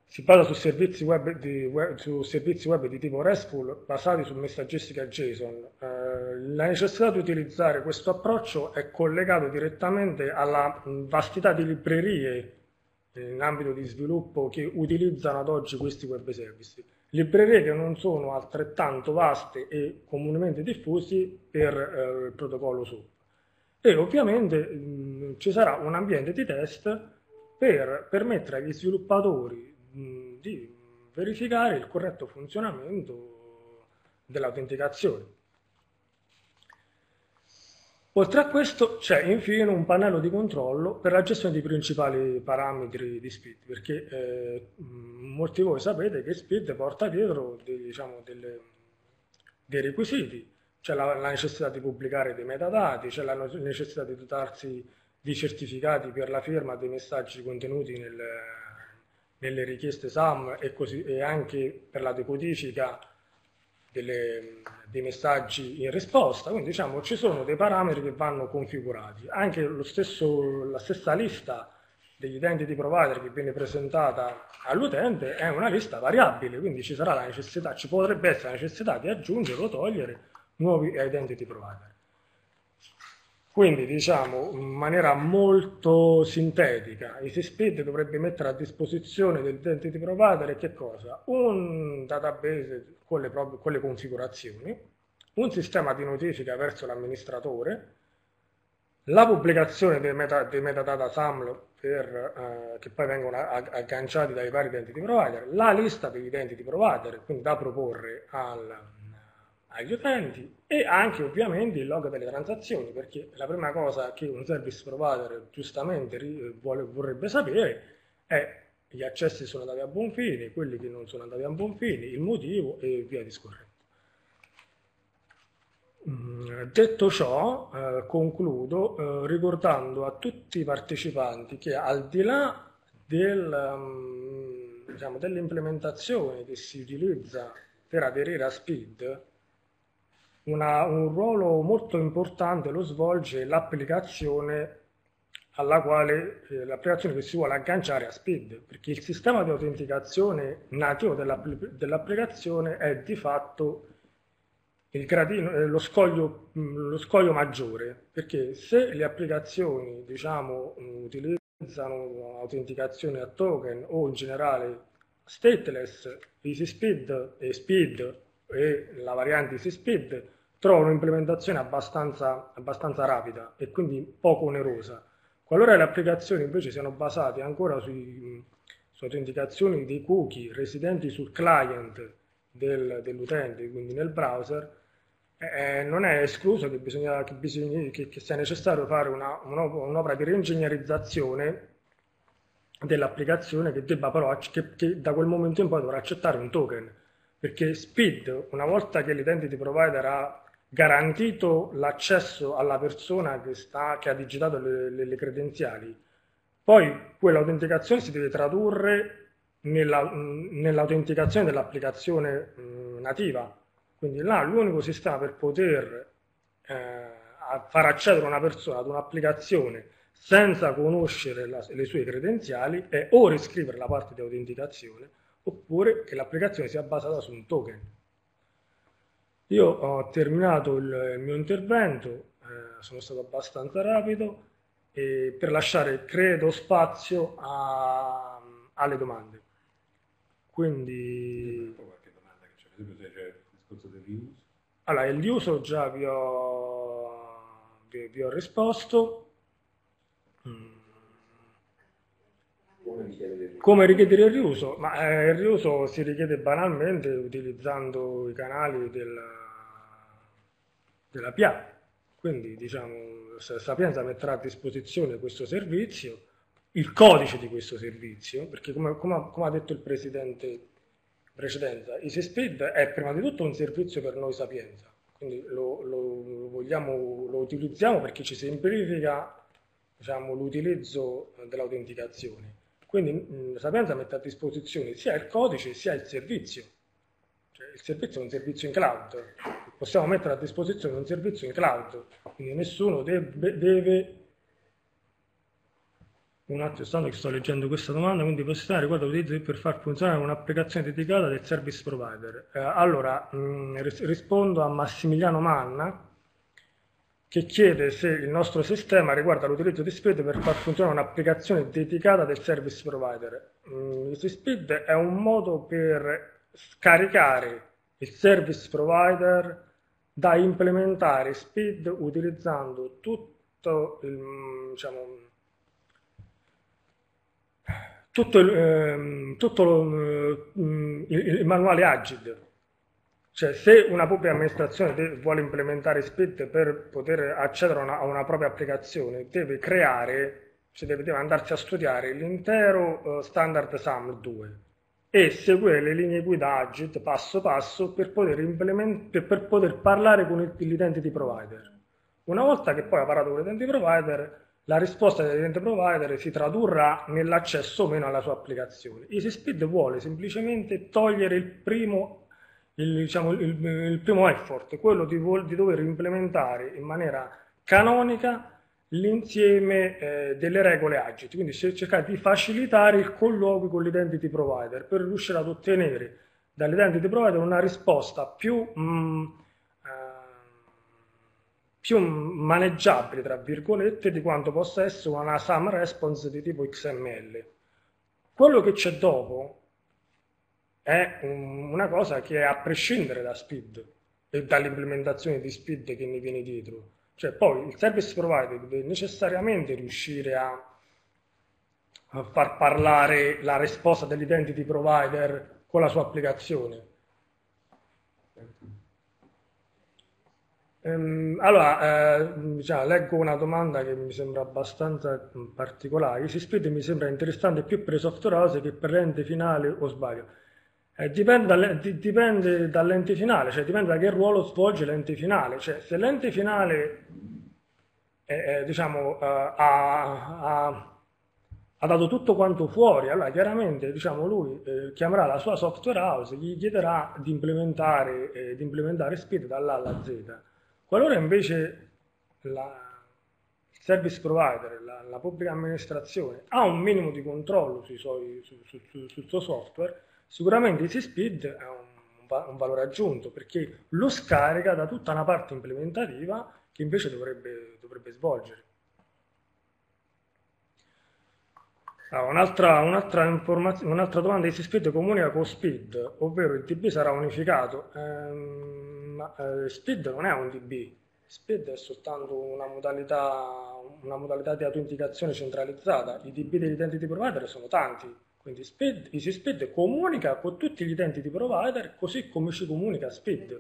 si basa su servizi web di, web, su servizi web di tipo RESTful basati su messaggistica JSON. Eh, la necessità di utilizzare questo approccio è collegato direttamente alla vastità di librerie in ambito di sviluppo che utilizzano ad oggi questi web service. Librerie che non sono altrettanto vaste e comunemente diffusi per eh, il protocollo SOAP. E ovviamente mh, ci sarà un ambiente di test per permettere agli sviluppatori di verificare il corretto funzionamento dell'autenticazione. Oltre a questo c'è infine un pannello di controllo per la gestione dei principali parametri di SPID, perché eh, molti di voi sapete che SPID porta dietro dei, diciamo, delle, dei requisiti, c'è la, la, necessità di pubblicare dei metadati, c'è la necessità di dotarsi di certificati per la firma dei messaggi contenuti nel, nelle richieste SAM e, così, e anche per la decodifica delle, dei messaggi in risposta, quindi diciamo ci sono dei parametri che vanno configurati. Anche stesso, la stessa lista degli identity provider che viene presentata all'utente è una lista variabile, quindi ci sarà la necessità, ci potrebbe essere la necessità di aggiungere o togliere nuovi identity provider. Quindi diciamo in maniera molto sintetica, EasySpeed dovrebbe mettere a disposizione dell'identity provider che cosa? Un database con le, con le configurazioni, un sistema di notifica verso l'amministratore, la pubblicazione dei, meta, dei metadata SAML per, eh, che poi vengono agganciati dai vari identity provider, la lista degli identity provider, quindi da proporre al, agli utenti e anche ovviamente il log delle transazioni, perché la prima cosa che un service provider giustamente vuole, vorrebbe sapere è gli accessi sono andati a buon fine, quelli che non sono andati a buon fine, il motivo e via discorrendo. Mm, detto ciò, eh, concludo eh, ricordando a tutti i partecipanti che al di là del, um, diciamo, dell'implementazione che si utilizza per aderire a SPID, una, un ruolo molto importante lo svolge l'applicazione alla quale eh, l'applicazione che si vuole agganciare a Speed, perché il sistema di autenticazione nativo dell'applicazione è di fatto gradino, eh, lo, scoglio, mm, lo, scoglio, maggiore, perché se le applicazioni diciamo, utilizzano autenticazione a token o in generale stateless, EasySpeed e Speed e la variante EasySpeed trovano un'implementazione abbastanza, abbastanza rapida e quindi poco onerosa. Qualora le applicazioni invece siano basate ancora sui, su autenticazioni dei cookie residenti sul client del, dell'utente, quindi nel browser, eh, non è escluso che, bisogna, che, bisogna, che, che sia necessario fare una, un'opera di reingegnerizzazione dell'applicazione che debba però che, da quel momento in poi dovrà accettare un token perché Speed una volta che l'identity provider ha garantito l'accesso alla persona che, sta, che ha digitato le, le, le, credenziali poi quell'autenticazione si deve tradurre nella, nell'autenticazione dell'applicazione mh, nativa quindi là l'unico sistema per poter eh, far accedere una persona ad un'applicazione senza conoscere la, le sue credenziali è o riscrivere la parte di autenticazione oppure che l'applicazione sia basata su un token. Io ho terminato il, il mio intervento, eh, sono stato abbastanza rapido e per lasciare, credo, spazio a, alle domande. Quindi... Qualche domanda che c'è, per esempio se c'è il discorso del riuso. Allora, il riuso già vi ho, vi, vi ho risposto. Come richiedere il riuso? Ma eh, il riuso si richiede banalmente utilizzando i canali della, della PIA. Quindi diciamo, Sapienza metterà a disposizione questo servizio, il codice di questo servizio, perché come, come, come ha detto il Presidente in precedenza, EasySpeed è prima di tutto un servizio per noi Sapienza, quindi lo, lo, vogliamo, lo utilizziamo perché ci semplifica diciamo, l'utilizzo dell'autenticazione. Quindi mh, Sapienza mette a disposizione sia il codice sia il servizio. Cioè, il servizio è un servizio in cloud, possiamo mettere a disposizione un servizio in cloud, quindi nessuno deve, deve un attimo, stando che sto leggendo questa domanda, quindi possibilità riguardo l'utilizzo per far funzionare un'applicazione dedicata del service provider. Eh, allora, mh, rispondo a Massimiliano Manna, che chiede se il nostro sistema riguarda l'utilizzo di Speed per far funzionare un'applicazione dedicata del service provider. Mm, Speed è un modo per scaricare il service provider da implementare Speed utilizzando tutto il, diciamo, tutto il, ehm, tutto eh, il, il manuale Agile cioè, se una pubblica amministrazione vuole implementare SPIT per poter accedere a una, a una propria applicazione, deve creare, cioè deve, deve andarsi a studiare l'intero uh, standard SAM 2 e seguire le linee guida Agit passo passo per poter, per poter parlare con l'identity provider. Una volta che poi ha parlato con l'identity provider, la risposta dell'identity provider si tradurrà nell'accesso o meno alla sua applicazione. EasySpeed vuole semplicemente togliere il primo il, diciamo, il, il primo effort, quello di, di, dover implementare in maniera canonica l'insieme eh, delle regole agili, quindi cercare di facilitare il colloquio con l'identity provider per riuscire ad ottenere dall'identity provider una risposta più, mh, mm, eh, più maneggiabile, tra virgolette, di quanto possa essere una SAM response di tipo XML. Quello che c'è dopo è un, una cosa che è a prescindere da Speed e dall'implementazione di Speed che ne viene dietro. Cioè poi il service provider deve necessariamente riuscire a, a far parlare la risposta dell'identity provider con la sua applicazione. Ehm, allora, eh, diciamo, leggo una domanda che mi sembra abbastanza particolare. Easy Speed mi sembra interessante più per le software house che per l'ente finale o sbaglio? Eh, dipende, dalle, dipende, dall'ente finale, cioè dipende da che ruolo svolge l'ente finale. Cioè, se l'ente finale eh, diciamo, eh, ha, ha, ha dato tutto quanto fuori, allora chiaramente diciamo, lui eh, chiamerà la sua software house, gli chiederà di implementare, eh, di implementare Speed dall'A alla Z. Qualora invece la, il service provider, la, la, pubblica amministrazione, ha un minimo di controllo sui suoi, su, su, su, sul suo software, sicuramente Easy Speed è un, un valore aggiunto perché lo scarica da tutta una parte implementativa che invece dovrebbe, dovrebbe svolgere. Ah, un'altra, un'altra, un'altra, domanda di Speed comunica con Speed, ovvero il DB sarà unificato. Ehm, ma eh, Speed non è un DB, Speed è soltanto una modalità, una modalità di autenticazione centralizzata. I DB degli identity provider sono tanti, quindi Speed, EasySpeed comunica con tutti gli identity provider così come ci comunica. Eh,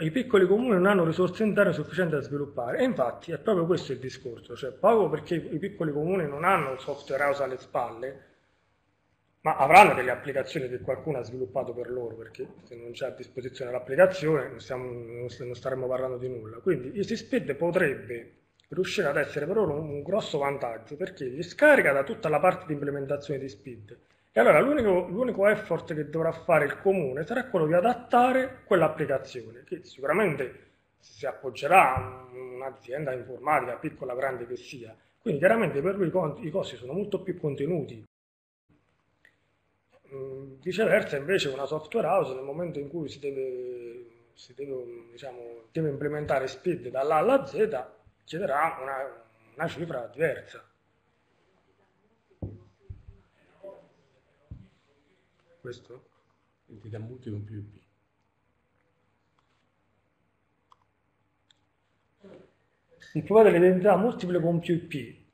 i piccoli comuni non hanno risorse interne sufficienti da sviluppare e infatti è proprio questo il discorso, cioè proprio perché i piccoli comuni non hanno un software house alle spalle, ma avranno delle applicazioni che qualcuno ha sviluppato per loro, perché se non c'è a disposizione l'applicazione non, stiamo, non staremmo parlando di nulla. Quindi EasySpeed potrebbe riuscire ad essere per loro un grosso vantaggio perché gli scarica da tutta la parte di implementazione di Speed e allora l'unico, l'unico effort che dovrà fare il comune sarà quello di adattare quell'applicazione, che sicuramente si appoggerà a un'azienda informatica, piccola o grande che sia. Quindi chiaramente per lui i costi sono molto più contenuti. Mm, viceversa invece una software house nel momento in cui si deve, si deve, diciamo, deve implementare speed dall'A alla Z chiederà una, una cifra diversa. questo? Entità multiple con più IP. Il problema delle identità multiple con più IP,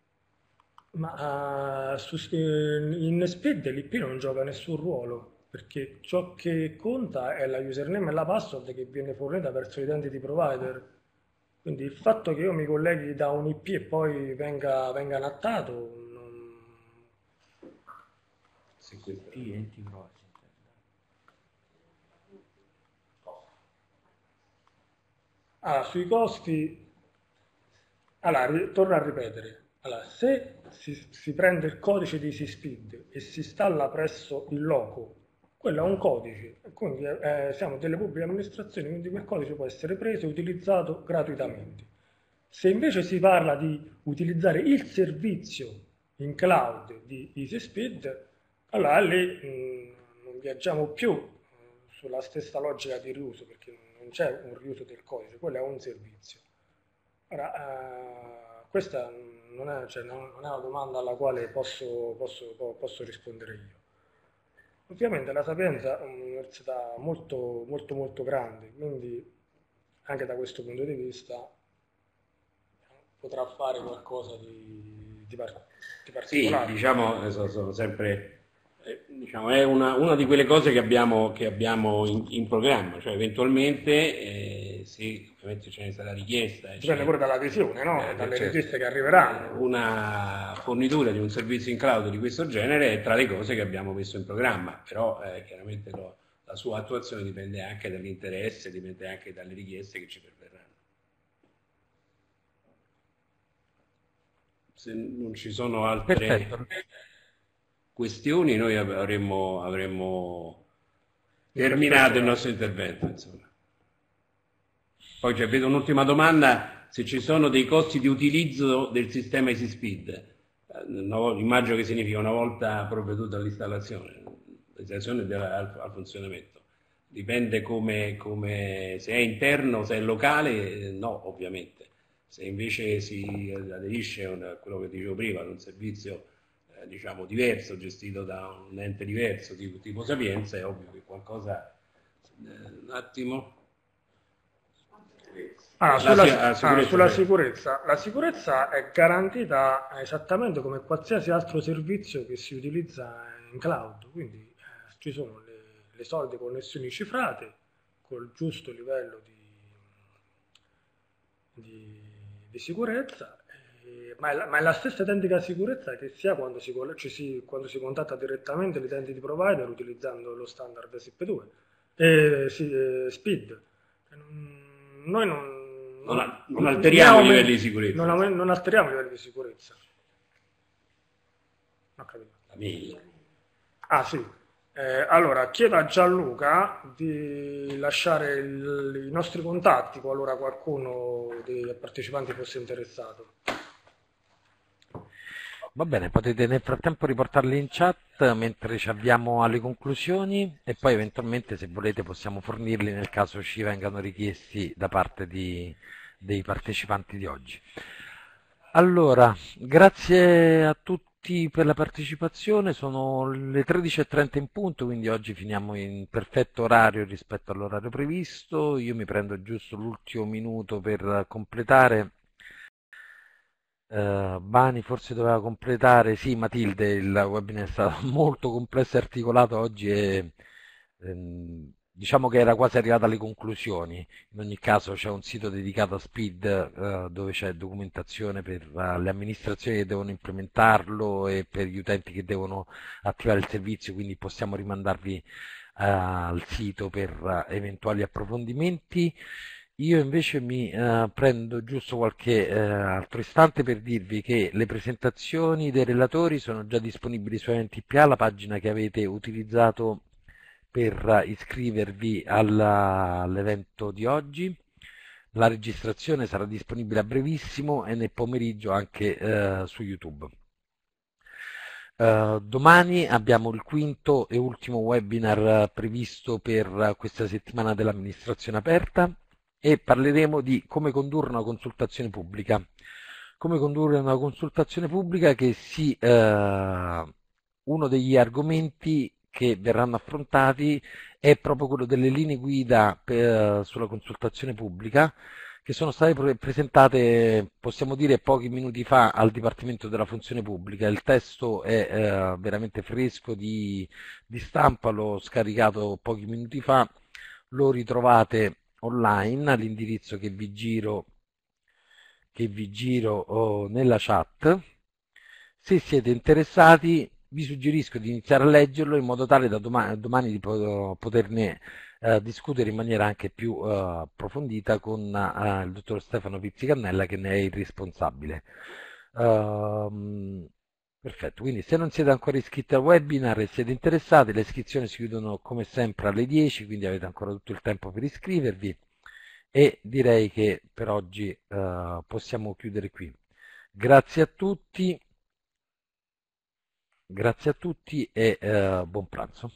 ma uh, su, in SPID l'IP non gioca nessun ruolo, perché ciò che conta è la username e la password che viene fornita verso l'identity provider. Quindi il fatto che io mi colleghi da un IP e poi venga, venga nattato non... Se quel enti provider Allora, sui costi, allora, torno a ripetere, allora, se si, si prende il codice di EasySpeed e si installa presso il loco, quello è un codice, quindi eh, siamo delle pubbliche amministrazioni, quindi quel codice può essere preso e utilizzato gratuitamente. Se invece si parla di utilizzare il servizio in cloud di EasySpeed, allora lì mh, mm, non viaggiamo più mm, sulla stessa logica di riuso, perché non c'è un riuso del codice, quello è un servizio. Ora, eh, questa non è, cioè, non è, una domanda alla quale posso, posso, posso, rispondere io. Ovviamente la Sapienza è un'università molto, molto, molto grande, quindi anche da questo punto di vista potrà fare qualcosa di, di, par di particolare. Sì, diciamo, sono, sono sempre eh, diciamo, è una, una, di quelle cose che abbiamo, che abbiamo in, in, programma, cioè eventualmente eh, se ovviamente ce ne sarà richiesta. Dipende cioè, pure dall'adesione, no? eh, dalle certo, richieste che arriveranno. Una fornitura di un servizio in cloud di questo genere è tra le cose che abbiamo messo in programma, però eh, chiaramente lo, la sua attuazione dipende anche dall'interesse, dipende anche dalle richieste che ci perverranno. Se non ci sono altre... Perfetto questioni noi avremmo, avremmo terminato il nostro intervento. Insomma. Poi cioè, vedo un'ultima domanda, se ci sono dei costi di utilizzo del sistema EasySpeed. Eh, immagino che significa una volta provveduto all'installazione, all'installazione al, al funzionamento. Dipende come, come, se è interno, se è locale, no ovviamente. Se invece si aderisce a quello che dicevo prima, ad un servizio eh, diciamo, diverso, gestito da un ente diverso, tipo, tipo Sapienza, è ovvio che qualcosa... Eh, un attimo... Ah, sulla, la, ah, sicurezza, sulla sicurezza. La sicurezza è garantita esattamente come qualsiasi altro servizio che si utilizza in cloud, quindi eh, ci sono le, le, solite connessioni cifrate col giusto livello di, di, di sicurezza E, ma, è la, ma, è la, stessa identica sicurezza che si ha quando si, si, quando si contatta direttamente l'identity provider utilizzando lo standard SIP2 e sì, eh, SPID. Noi non, non, non, non alteriamo i livelli di sicurezza. Non, non alteriamo i livelli di sicurezza. Non capito. La mail. Ah sì, eh, allora, chiedo a Gianluca di lasciare il, i nostri contatti qualora qualcuno dei partecipanti fosse interessato. Va bene, potete nel frattempo riportarli in chat mentre ci avviamo alle conclusioni e poi eventualmente se volete possiamo fornirli nel caso ci vengano richiesti da parte di, dei partecipanti di oggi. Allora, grazie a tutti per la partecipazione, sono le 13.30 in punto, quindi oggi finiamo in perfetto orario rispetto all'orario previsto. Io mi prendo giusto l'ultimo minuto per completare. Uh, Bani forse doveva completare, sì Matilde, il webinar è stato molto complesso e articolato oggi e ehm, diciamo che era quasi arrivata alle conclusioni. In ogni caso c'è un sito dedicato a Speed eh, dove c'è documentazione per uh, le amministrazioni che devono implementarlo e per gli utenti che devono attivare il servizio, quindi possiamo rimandarvi uh, al sito per uh, eventuali approfondimenti. Io invece mi prendo giusto qualche altro istante per dirvi che le presentazioni dei relatori sono già disponibili su NTPA, la pagina che avete utilizzato per iscrivervi all'evento di oggi. La registrazione sarà disponibile a brevissimo e nel pomeriggio anche eh, su YouTube. Uh, domani abbiamo il quinto e ultimo webinar previsto per questa settimana dell'amministrazione aperta e parleremo di come condurre una consultazione pubblica. Come condurre una consultazione pubblica che si, uh, uno degli argomenti che verranno affrontati è proprio quello delle linee guida per, sulla consultazione pubblica che sono state presentate, possiamo dire, pochi minuti fa al Dipartimento della Funzione Pubblica. Il testo è eh, veramente fresco di, di, stampa, l'ho scaricato pochi minuti fa, lo ritrovate online all'indirizzo che vi giro, che vi giro oh, nella chat. Se siete interessati vi suggerisco di iniziare a leggerlo in modo tale da domani, domani di poterne eh, discutere in maniera anche più eh, approfondita con eh, il dottor Stefano Pizzicannella che ne è il responsabile. Uh, perfetto, quindi se non siete ancora iscritti al webinar e siete interessati, le iscrizioni si chiudono come sempre alle 10, quindi avete ancora tutto il tempo per iscrivervi e direi che per oggi uh, possiamo chiudere qui. Grazie a tutti. Grazie a tutti e eh, buon pranzo.